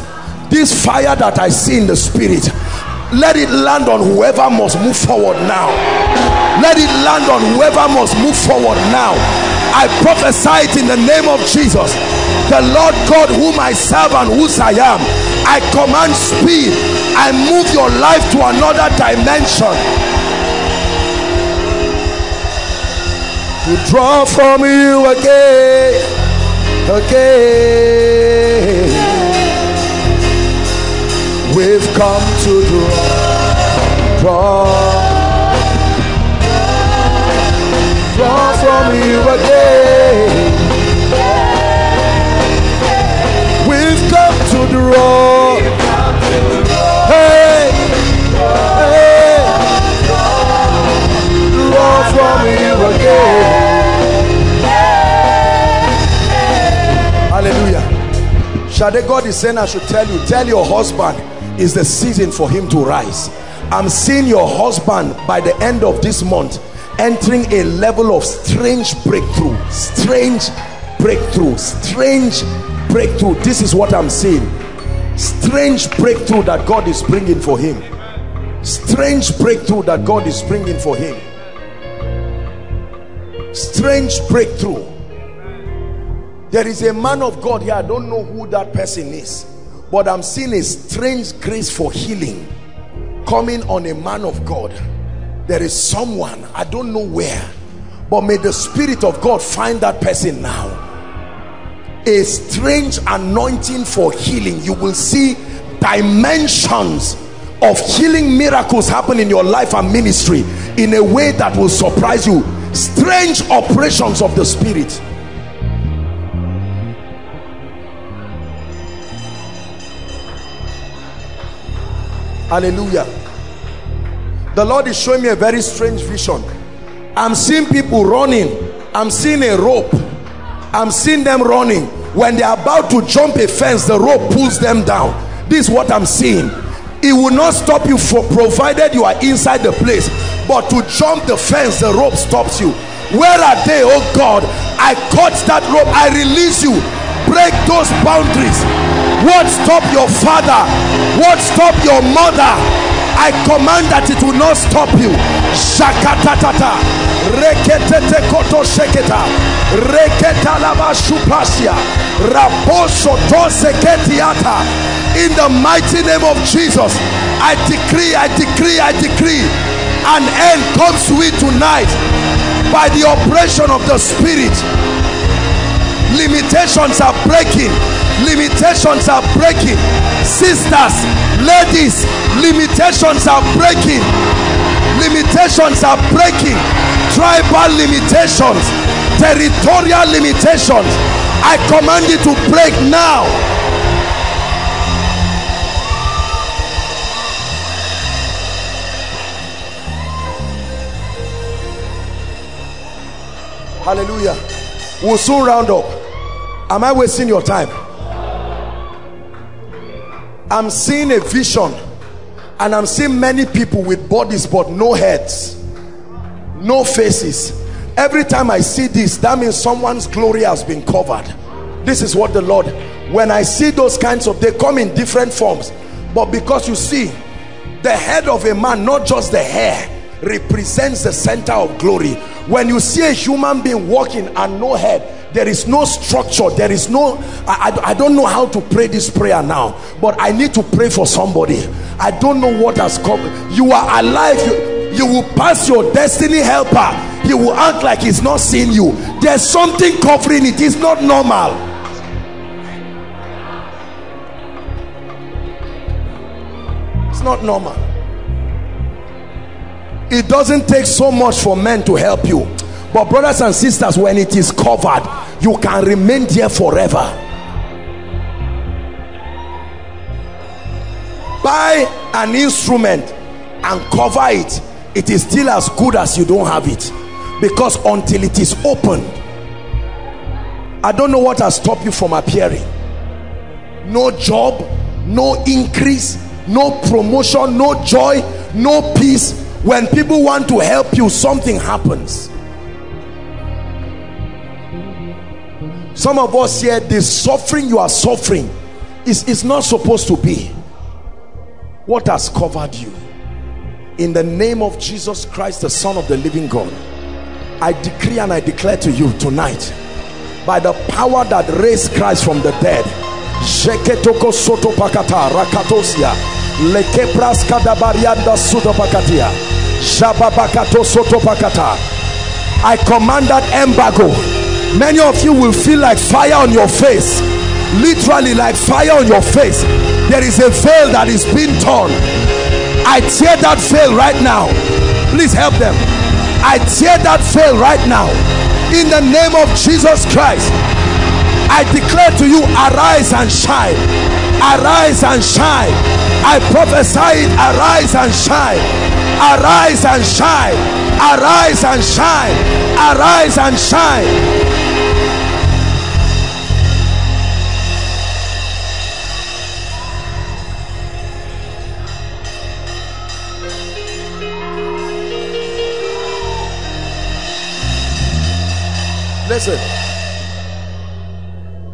this fire that I see in the spirit let it land on whoever must move forward now. Let it land on whoever must move forward now I prophesy it in the name of Jesus. The Lord God whom I serve and whose I am I command speed. I move your life to another dimension. To draw from you again again. We've come to draw draw. Draw to draw hey. Hey. Draw from you again hallelujah. Shade God is saying I should tell you tell your husband is the season for him to rise. I'm seeing your husband by the end of this month entering a level of strange breakthrough strange breakthrough strange breakthrough. This is what I'm seeing. Strange breakthrough that God is bringing for him. Strange breakthrough that God is bringing for him. Strange breakthrough. There is a man of God here. I don't know who that person is but I'm seeing a strange grace for healing coming on a man of God. There is someone I don't know where but may the Spirit of God find that person now a strange anointing for healing. You will see dimensions of healing miracles happen in your life and ministry in a way that will surprise you. Strange operations of the spirit. Hallelujah. The lord is showing me a very strange vision. I'm seeing people running. I'm seeing a rope i'm seeing them running. When they're about to jump a fence the rope pulls them down. This is what i'm seeing. It will not stop you for provided you are inside the place but to jump the fence the rope stops you. Where are they oh god? I cut that rope. I release you. Break those boundaries. What stop your father? What stop your mother I command that it will not stop you. Shakatatata. Reketete koto sheketa. Reketa lava shupasia. Raposo to seketiata. In the mighty name of Jesus, I decree, I decree, I decree, an end comes to it tonight by the operation of the Spirit. Limitations are breaking limitations are breaking sisters ladies limitations are breaking. Limitations are breaking. Tribal limitations territorial limitations. I command you to break now. Hallelujah. We'll soon round up. Am i wasting your time I'm seeing a vision and I'm seeing many people with bodies but no heads no faces. Every time I see this that means someone's glory has been covered. This is what the Lord when I see those kinds of they come in different forms. But because you see the head of a man not just the hair represents the center of glory. When you see a human being walking and no head there is no structure there is no I, I, I, don't know how to pray this prayer now but i need to pray for somebody. I don't know what has come. You are alive. You, you will pass your destiny helper. He will act like he's not seeing you. There's something covering it. It's not normal. It's not normal it doesn't take so much for men to help you. But brothers and sisters when it is covered you can remain there forever. Buy an instrument and cover it. It is still as good as you don't have it. Because until it is opened I don't know what has stopped you from appearing. No job no increase no promotion no joy no peace when people want to help you something happens. Some of us here the suffering you are suffering is, is not supposed to be. What has covered you? In the name of Jesus Christ the son of the living God I decree and I declare to you tonight by the power that raised Christ from the dead soto pakata rakatosia lekepraska dabarianda sudo pakatia I command that embargo. Many of you will feel like fire on your face. Literally like fire on your face. There is a veil that is being torn. I tear that veil right now. Please help them. I tear that veil right now. In the name of Jesus Christ I declare to you arise and shine. Arise and shine. I prophesy it arise and shine arise and shine. Arise and shine. Arise and shine. Listen.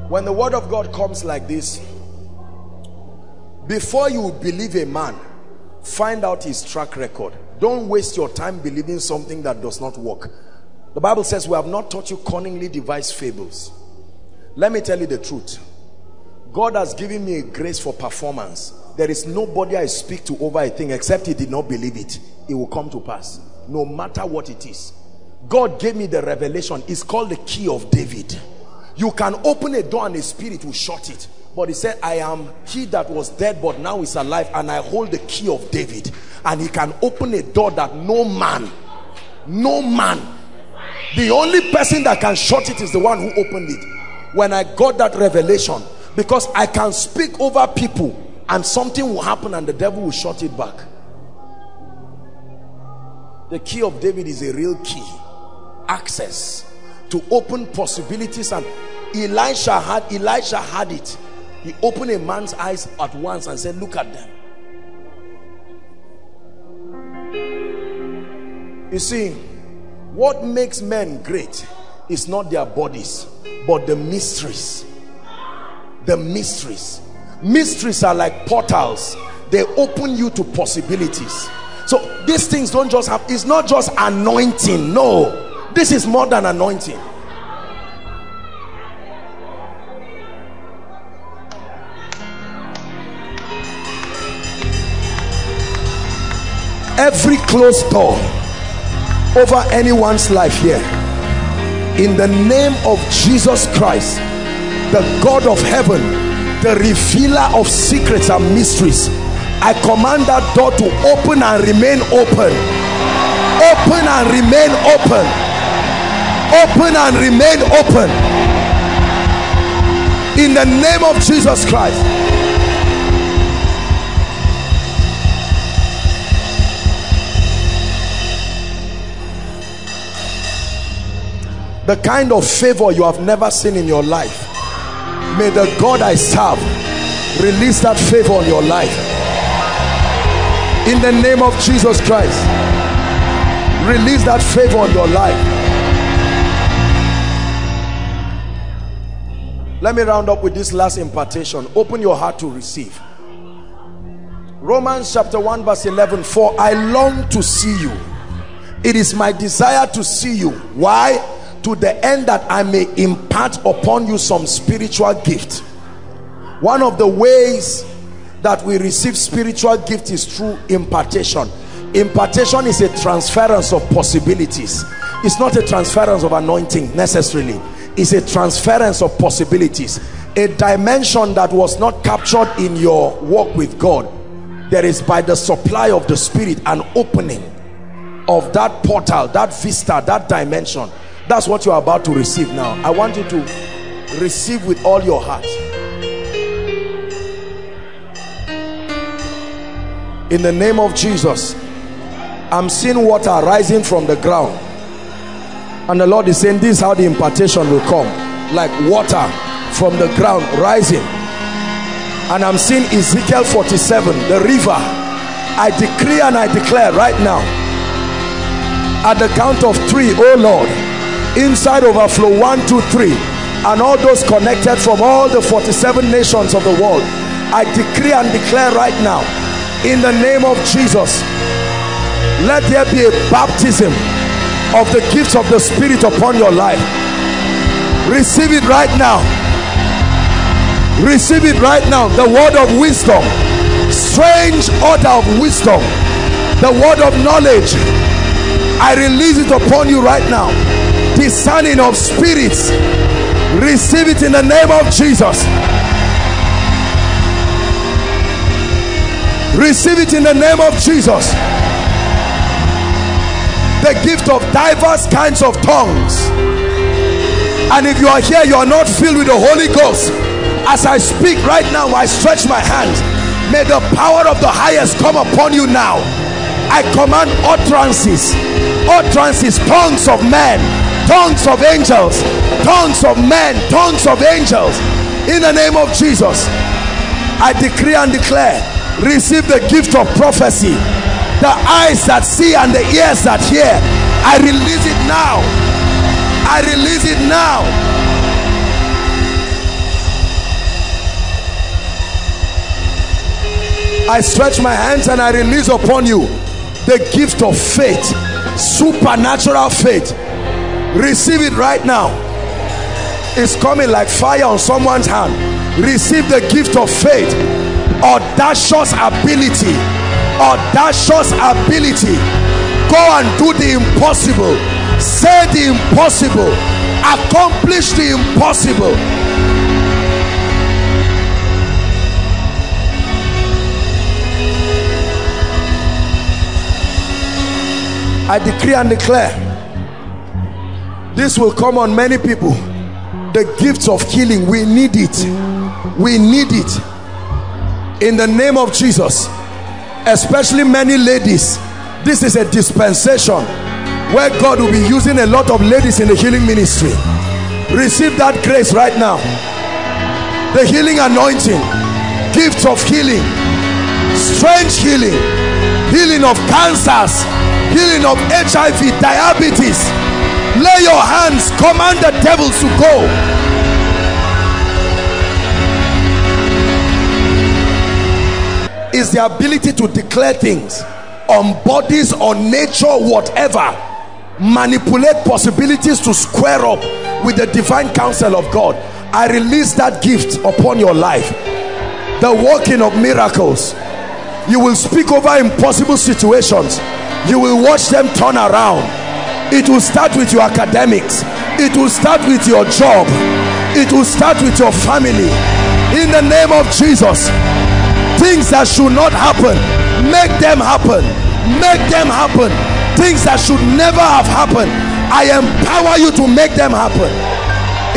When the word of God comes like this before you believe a man find out his track record. Don't waste your time believing something that does not work. The Bible says we have not taught you cunningly devised fables. Let me tell you the truth. God has given me a grace for performance. There is nobody I speak to over a thing except he did not believe it. It will come to pass no matter what it is. God gave me the revelation. It's called the key of David. You can open a door and a spirit will shut it. But he said, I am he that was dead but now is alive and I hold the key of David. And he can open a door that no man, no man, the only person that can shut it is the one who opened it. When I got that revelation, because I can speak over people and something will happen and the devil will shut it back. The key of David is a real key access to open possibilities and Elisha had Elisha had it he opened a man's eyes at once and said look at them. You see what makes men great is not their bodies but the mysteries. The mysteries. Mysteries are like portals. They open you to possibilities. So these things don't just have it's not just anointing. No. This is more than anointing. Every closed door over anyone's life here, in the name of Jesus Christ, the God of heaven, the revealer of secrets and mysteries, I command that door to open and remain open. Open and remain open. Open and remain open. In the name of Jesus Christ the kind of favor you have never seen in your life. May the God I serve release that favor on your life. In the name of Jesus Christ release that favor on your life. Let me round up with this last impartation. Open your heart to receive. Romans chapter 1 verse 11 for i long to see you. It is my desire to see you. Why to the end that i may impart upon you some spiritual gift. One of the ways that we receive spiritual gift is through impartation. Impartation is a transference of possibilities. It's not a transference of anointing necessarily. It's a transference of possibilities. A dimension that was not captured in your walk with god. There is by the supply of the spirit an opening of that portal that vista that dimension that's what you're about to receive now. I want you to receive with all your heart. In the name of jesus i'm seeing water rising from the ground. And the lord is saying this is how the impartation will come. Like water from the ground rising. And i'm seeing ezekiel 47 the river. I decree and i declare right now at the count of three oh lord inside overflow one two three and all those connected from all the 47 nations of the world. I decree and declare right now in the name of jesus let there be a baptism of the gifts of the spirit upon your life. Receive it right now. Receive it right now. The word of wisdom. Strange order of wisdom. The word of knowledge. I release it upon you right now discerning of spirits. Receive it in the name of Jesus. Receive it in the name of Jesus. The gift of diverse kinds of tongues. And if you are here you are not filled with the Holy Ghost. As I speak right now I stretch my hands. May the power of the highest come upon you now. I command utterances utterances tongues of men tongues of angels tongues of men tongues of angels. In the name of Jesus I decree and declare receive the gift of prophecy. The eyes that see and the ears that hear I release it now. I release it now. I stretch my hands and I release upon you the gift of faith supernatural faith receive it right now. It's coming like fire on someone's hand. Receive the gift of faith. Audacious ability. Audacious ability. Go and do the impossible. Say the impossible. Accomplish the impossible. I decree and declare this will come on many people. The gifts of healing we need it. We need it. In the name of Jesus especially many ladies this is a dispensation where God will be using a lot of ladies in the healing ministry. Receive that grace right now. The healing anointing gifts of healing strange healing healing of cancers healing of HIV diabetes lay your hands command the devils to go. Is the ability to declare things on bodies on nature whatever manipulate possibilities to square up with the divine counsel of God. I release that gift upon your life. The working of miracles. You will speak over impossible situations. You will watch them turn around it will start with your academics. It will start with your job. It will start with your family. In the name of Jesus things that should not happen make them happen. Make them happen. Things that should never have happened I empower you to make them happen.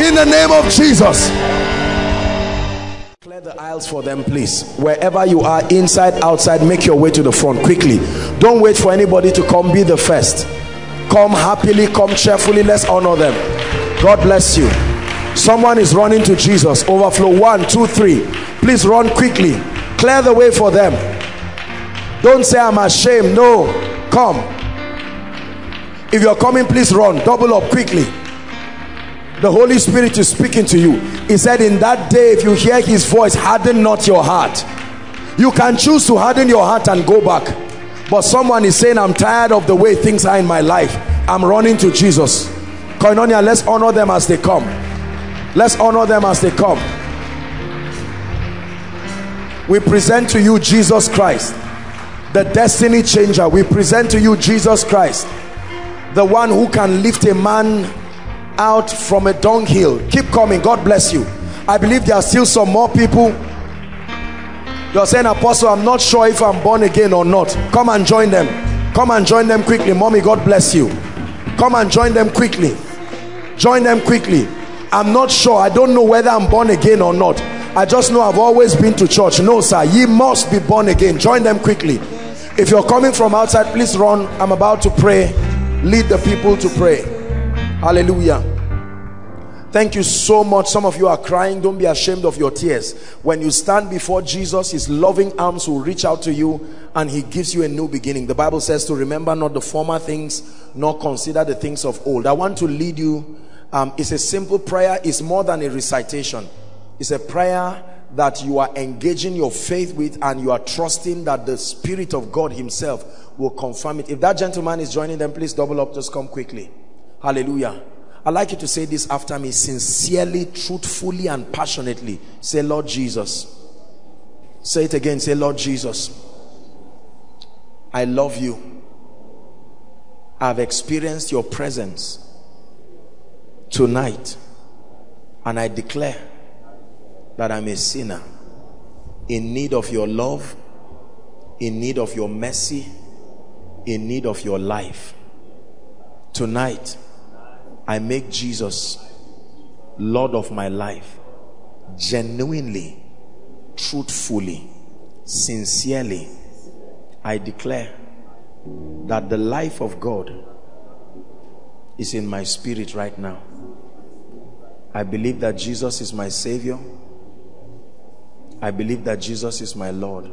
In the name of Jesus. Clear the aisles for them please. Wherever you are inside outside make your way to the front quickly. Don't wait for anybody to come be the first come happily come cheerfully let's honor them. God bless you. Someone is running to Jesus. Overflow. One two three. Please run quickly. Clear the way for them. Don't say I'm ashamed. No. Come. If you're coming please run. Double up quickly. The Holy Spirit is speaking to you. He said in that day if you hear his voice harden not your heart. You can choose to harden your heart and go back but someone is saying i'm tired of the way things are in my life. I'm running to jesus. Koinonia let's honor them as they come. Let's honor them as they come. We present to you jesus christ the destiny changer. We present to you jesus christ the one who can lift a man out from a dunghill. Keep coming. God bless you. I believe there are still some more people you're saying apostle i'm not sure if i'm born again or not. Come and join them. Come and join them quickly. Mommy god bless you. Come and join them quickly. Join them quickly. I'm not sure. I don't know whether i'm born again or not. I just know i've always been to church. No sir. Ye must be born again. Join them quickly. If you're coming from outside please run. I'm about to pray. Lead the people to pray. Hallelujah thank you so much. Some of you are crying. Don't be ashamed of your tears. When you stand before jesus his loving arms will reach out to you and he gives you a new beginning. The bible says to remember not the former things nor consider the things of old. I want to lead you um, it's a simple prayer. It's more than a recitation. It's a prayer that you are engaging your faith with and you are trusting that the spirit of god himself will confirm it. If that gentleman is joining them please double up. Just come quickly. Hallelujah I'd like you to say this after me sincerely, truthfully, and passionately. Say, Lord Jesus. Say it again. Say, Lord Jesus. I love you. I've experienced your presence tonight. And I declare that I'm a sinner in need of your love, in need of your mercy, in need of your life. Tonight, I make Jesus Lord of my life genuinely, truthfully, sincerely. I declare that the life of God is in my spirit right now. I believe that Jesus is my Savior. I believe that Jesus is my Lord.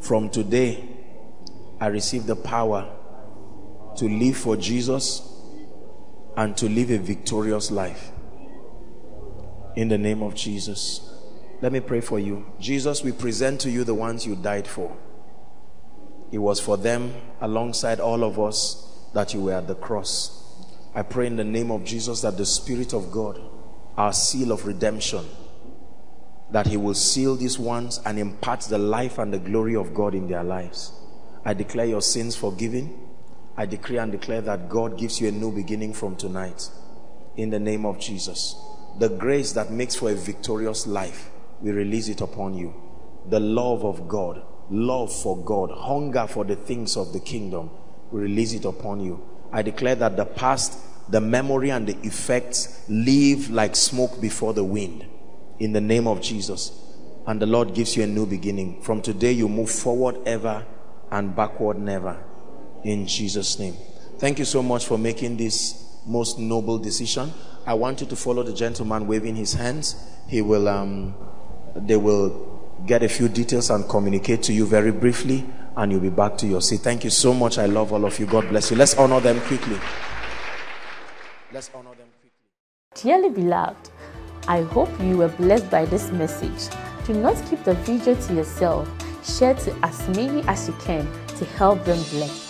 From today, I receive the power to live for Jesus and to live a victorious life. In the name of Jesus. Let me pray for you. Jesus, we present to you the ones you died for. It was for them, alongside all of us, that you were at the cross. I pray in the name of Jesus that the Spirit of God, our seal of redemption, that He will seal these ones and impart the life and the glory of God in their lives. I declare your sins forgiven I decree and declare that God gives you a new beginning from tonight. In the name of Jesus. The grace that makes for a victorious life, we release it upon you. The love of God, love for God, hunger for the things of the kingdom, we release it upon you. I declare that the past, the memory and the effects leave like smoke before the wind. In the name of Jesus. And the Lord gives you a new beginning. From today, you move forward ever and backward never in Jesus' name. Thank you so much for making this most noble decision. I want you to follow the gentleman waving his hands. He will, um, they will get a few details and communicate to you very briefly, and you'll be back to your seat. Thank you so much. I love all of you. God bless you. Let's honor them quickly. Let's honor them quickly. Dearly beloved, I hope you were blessed by this message. Do not keep the video to yourself. Share to as many as you can to help them bless.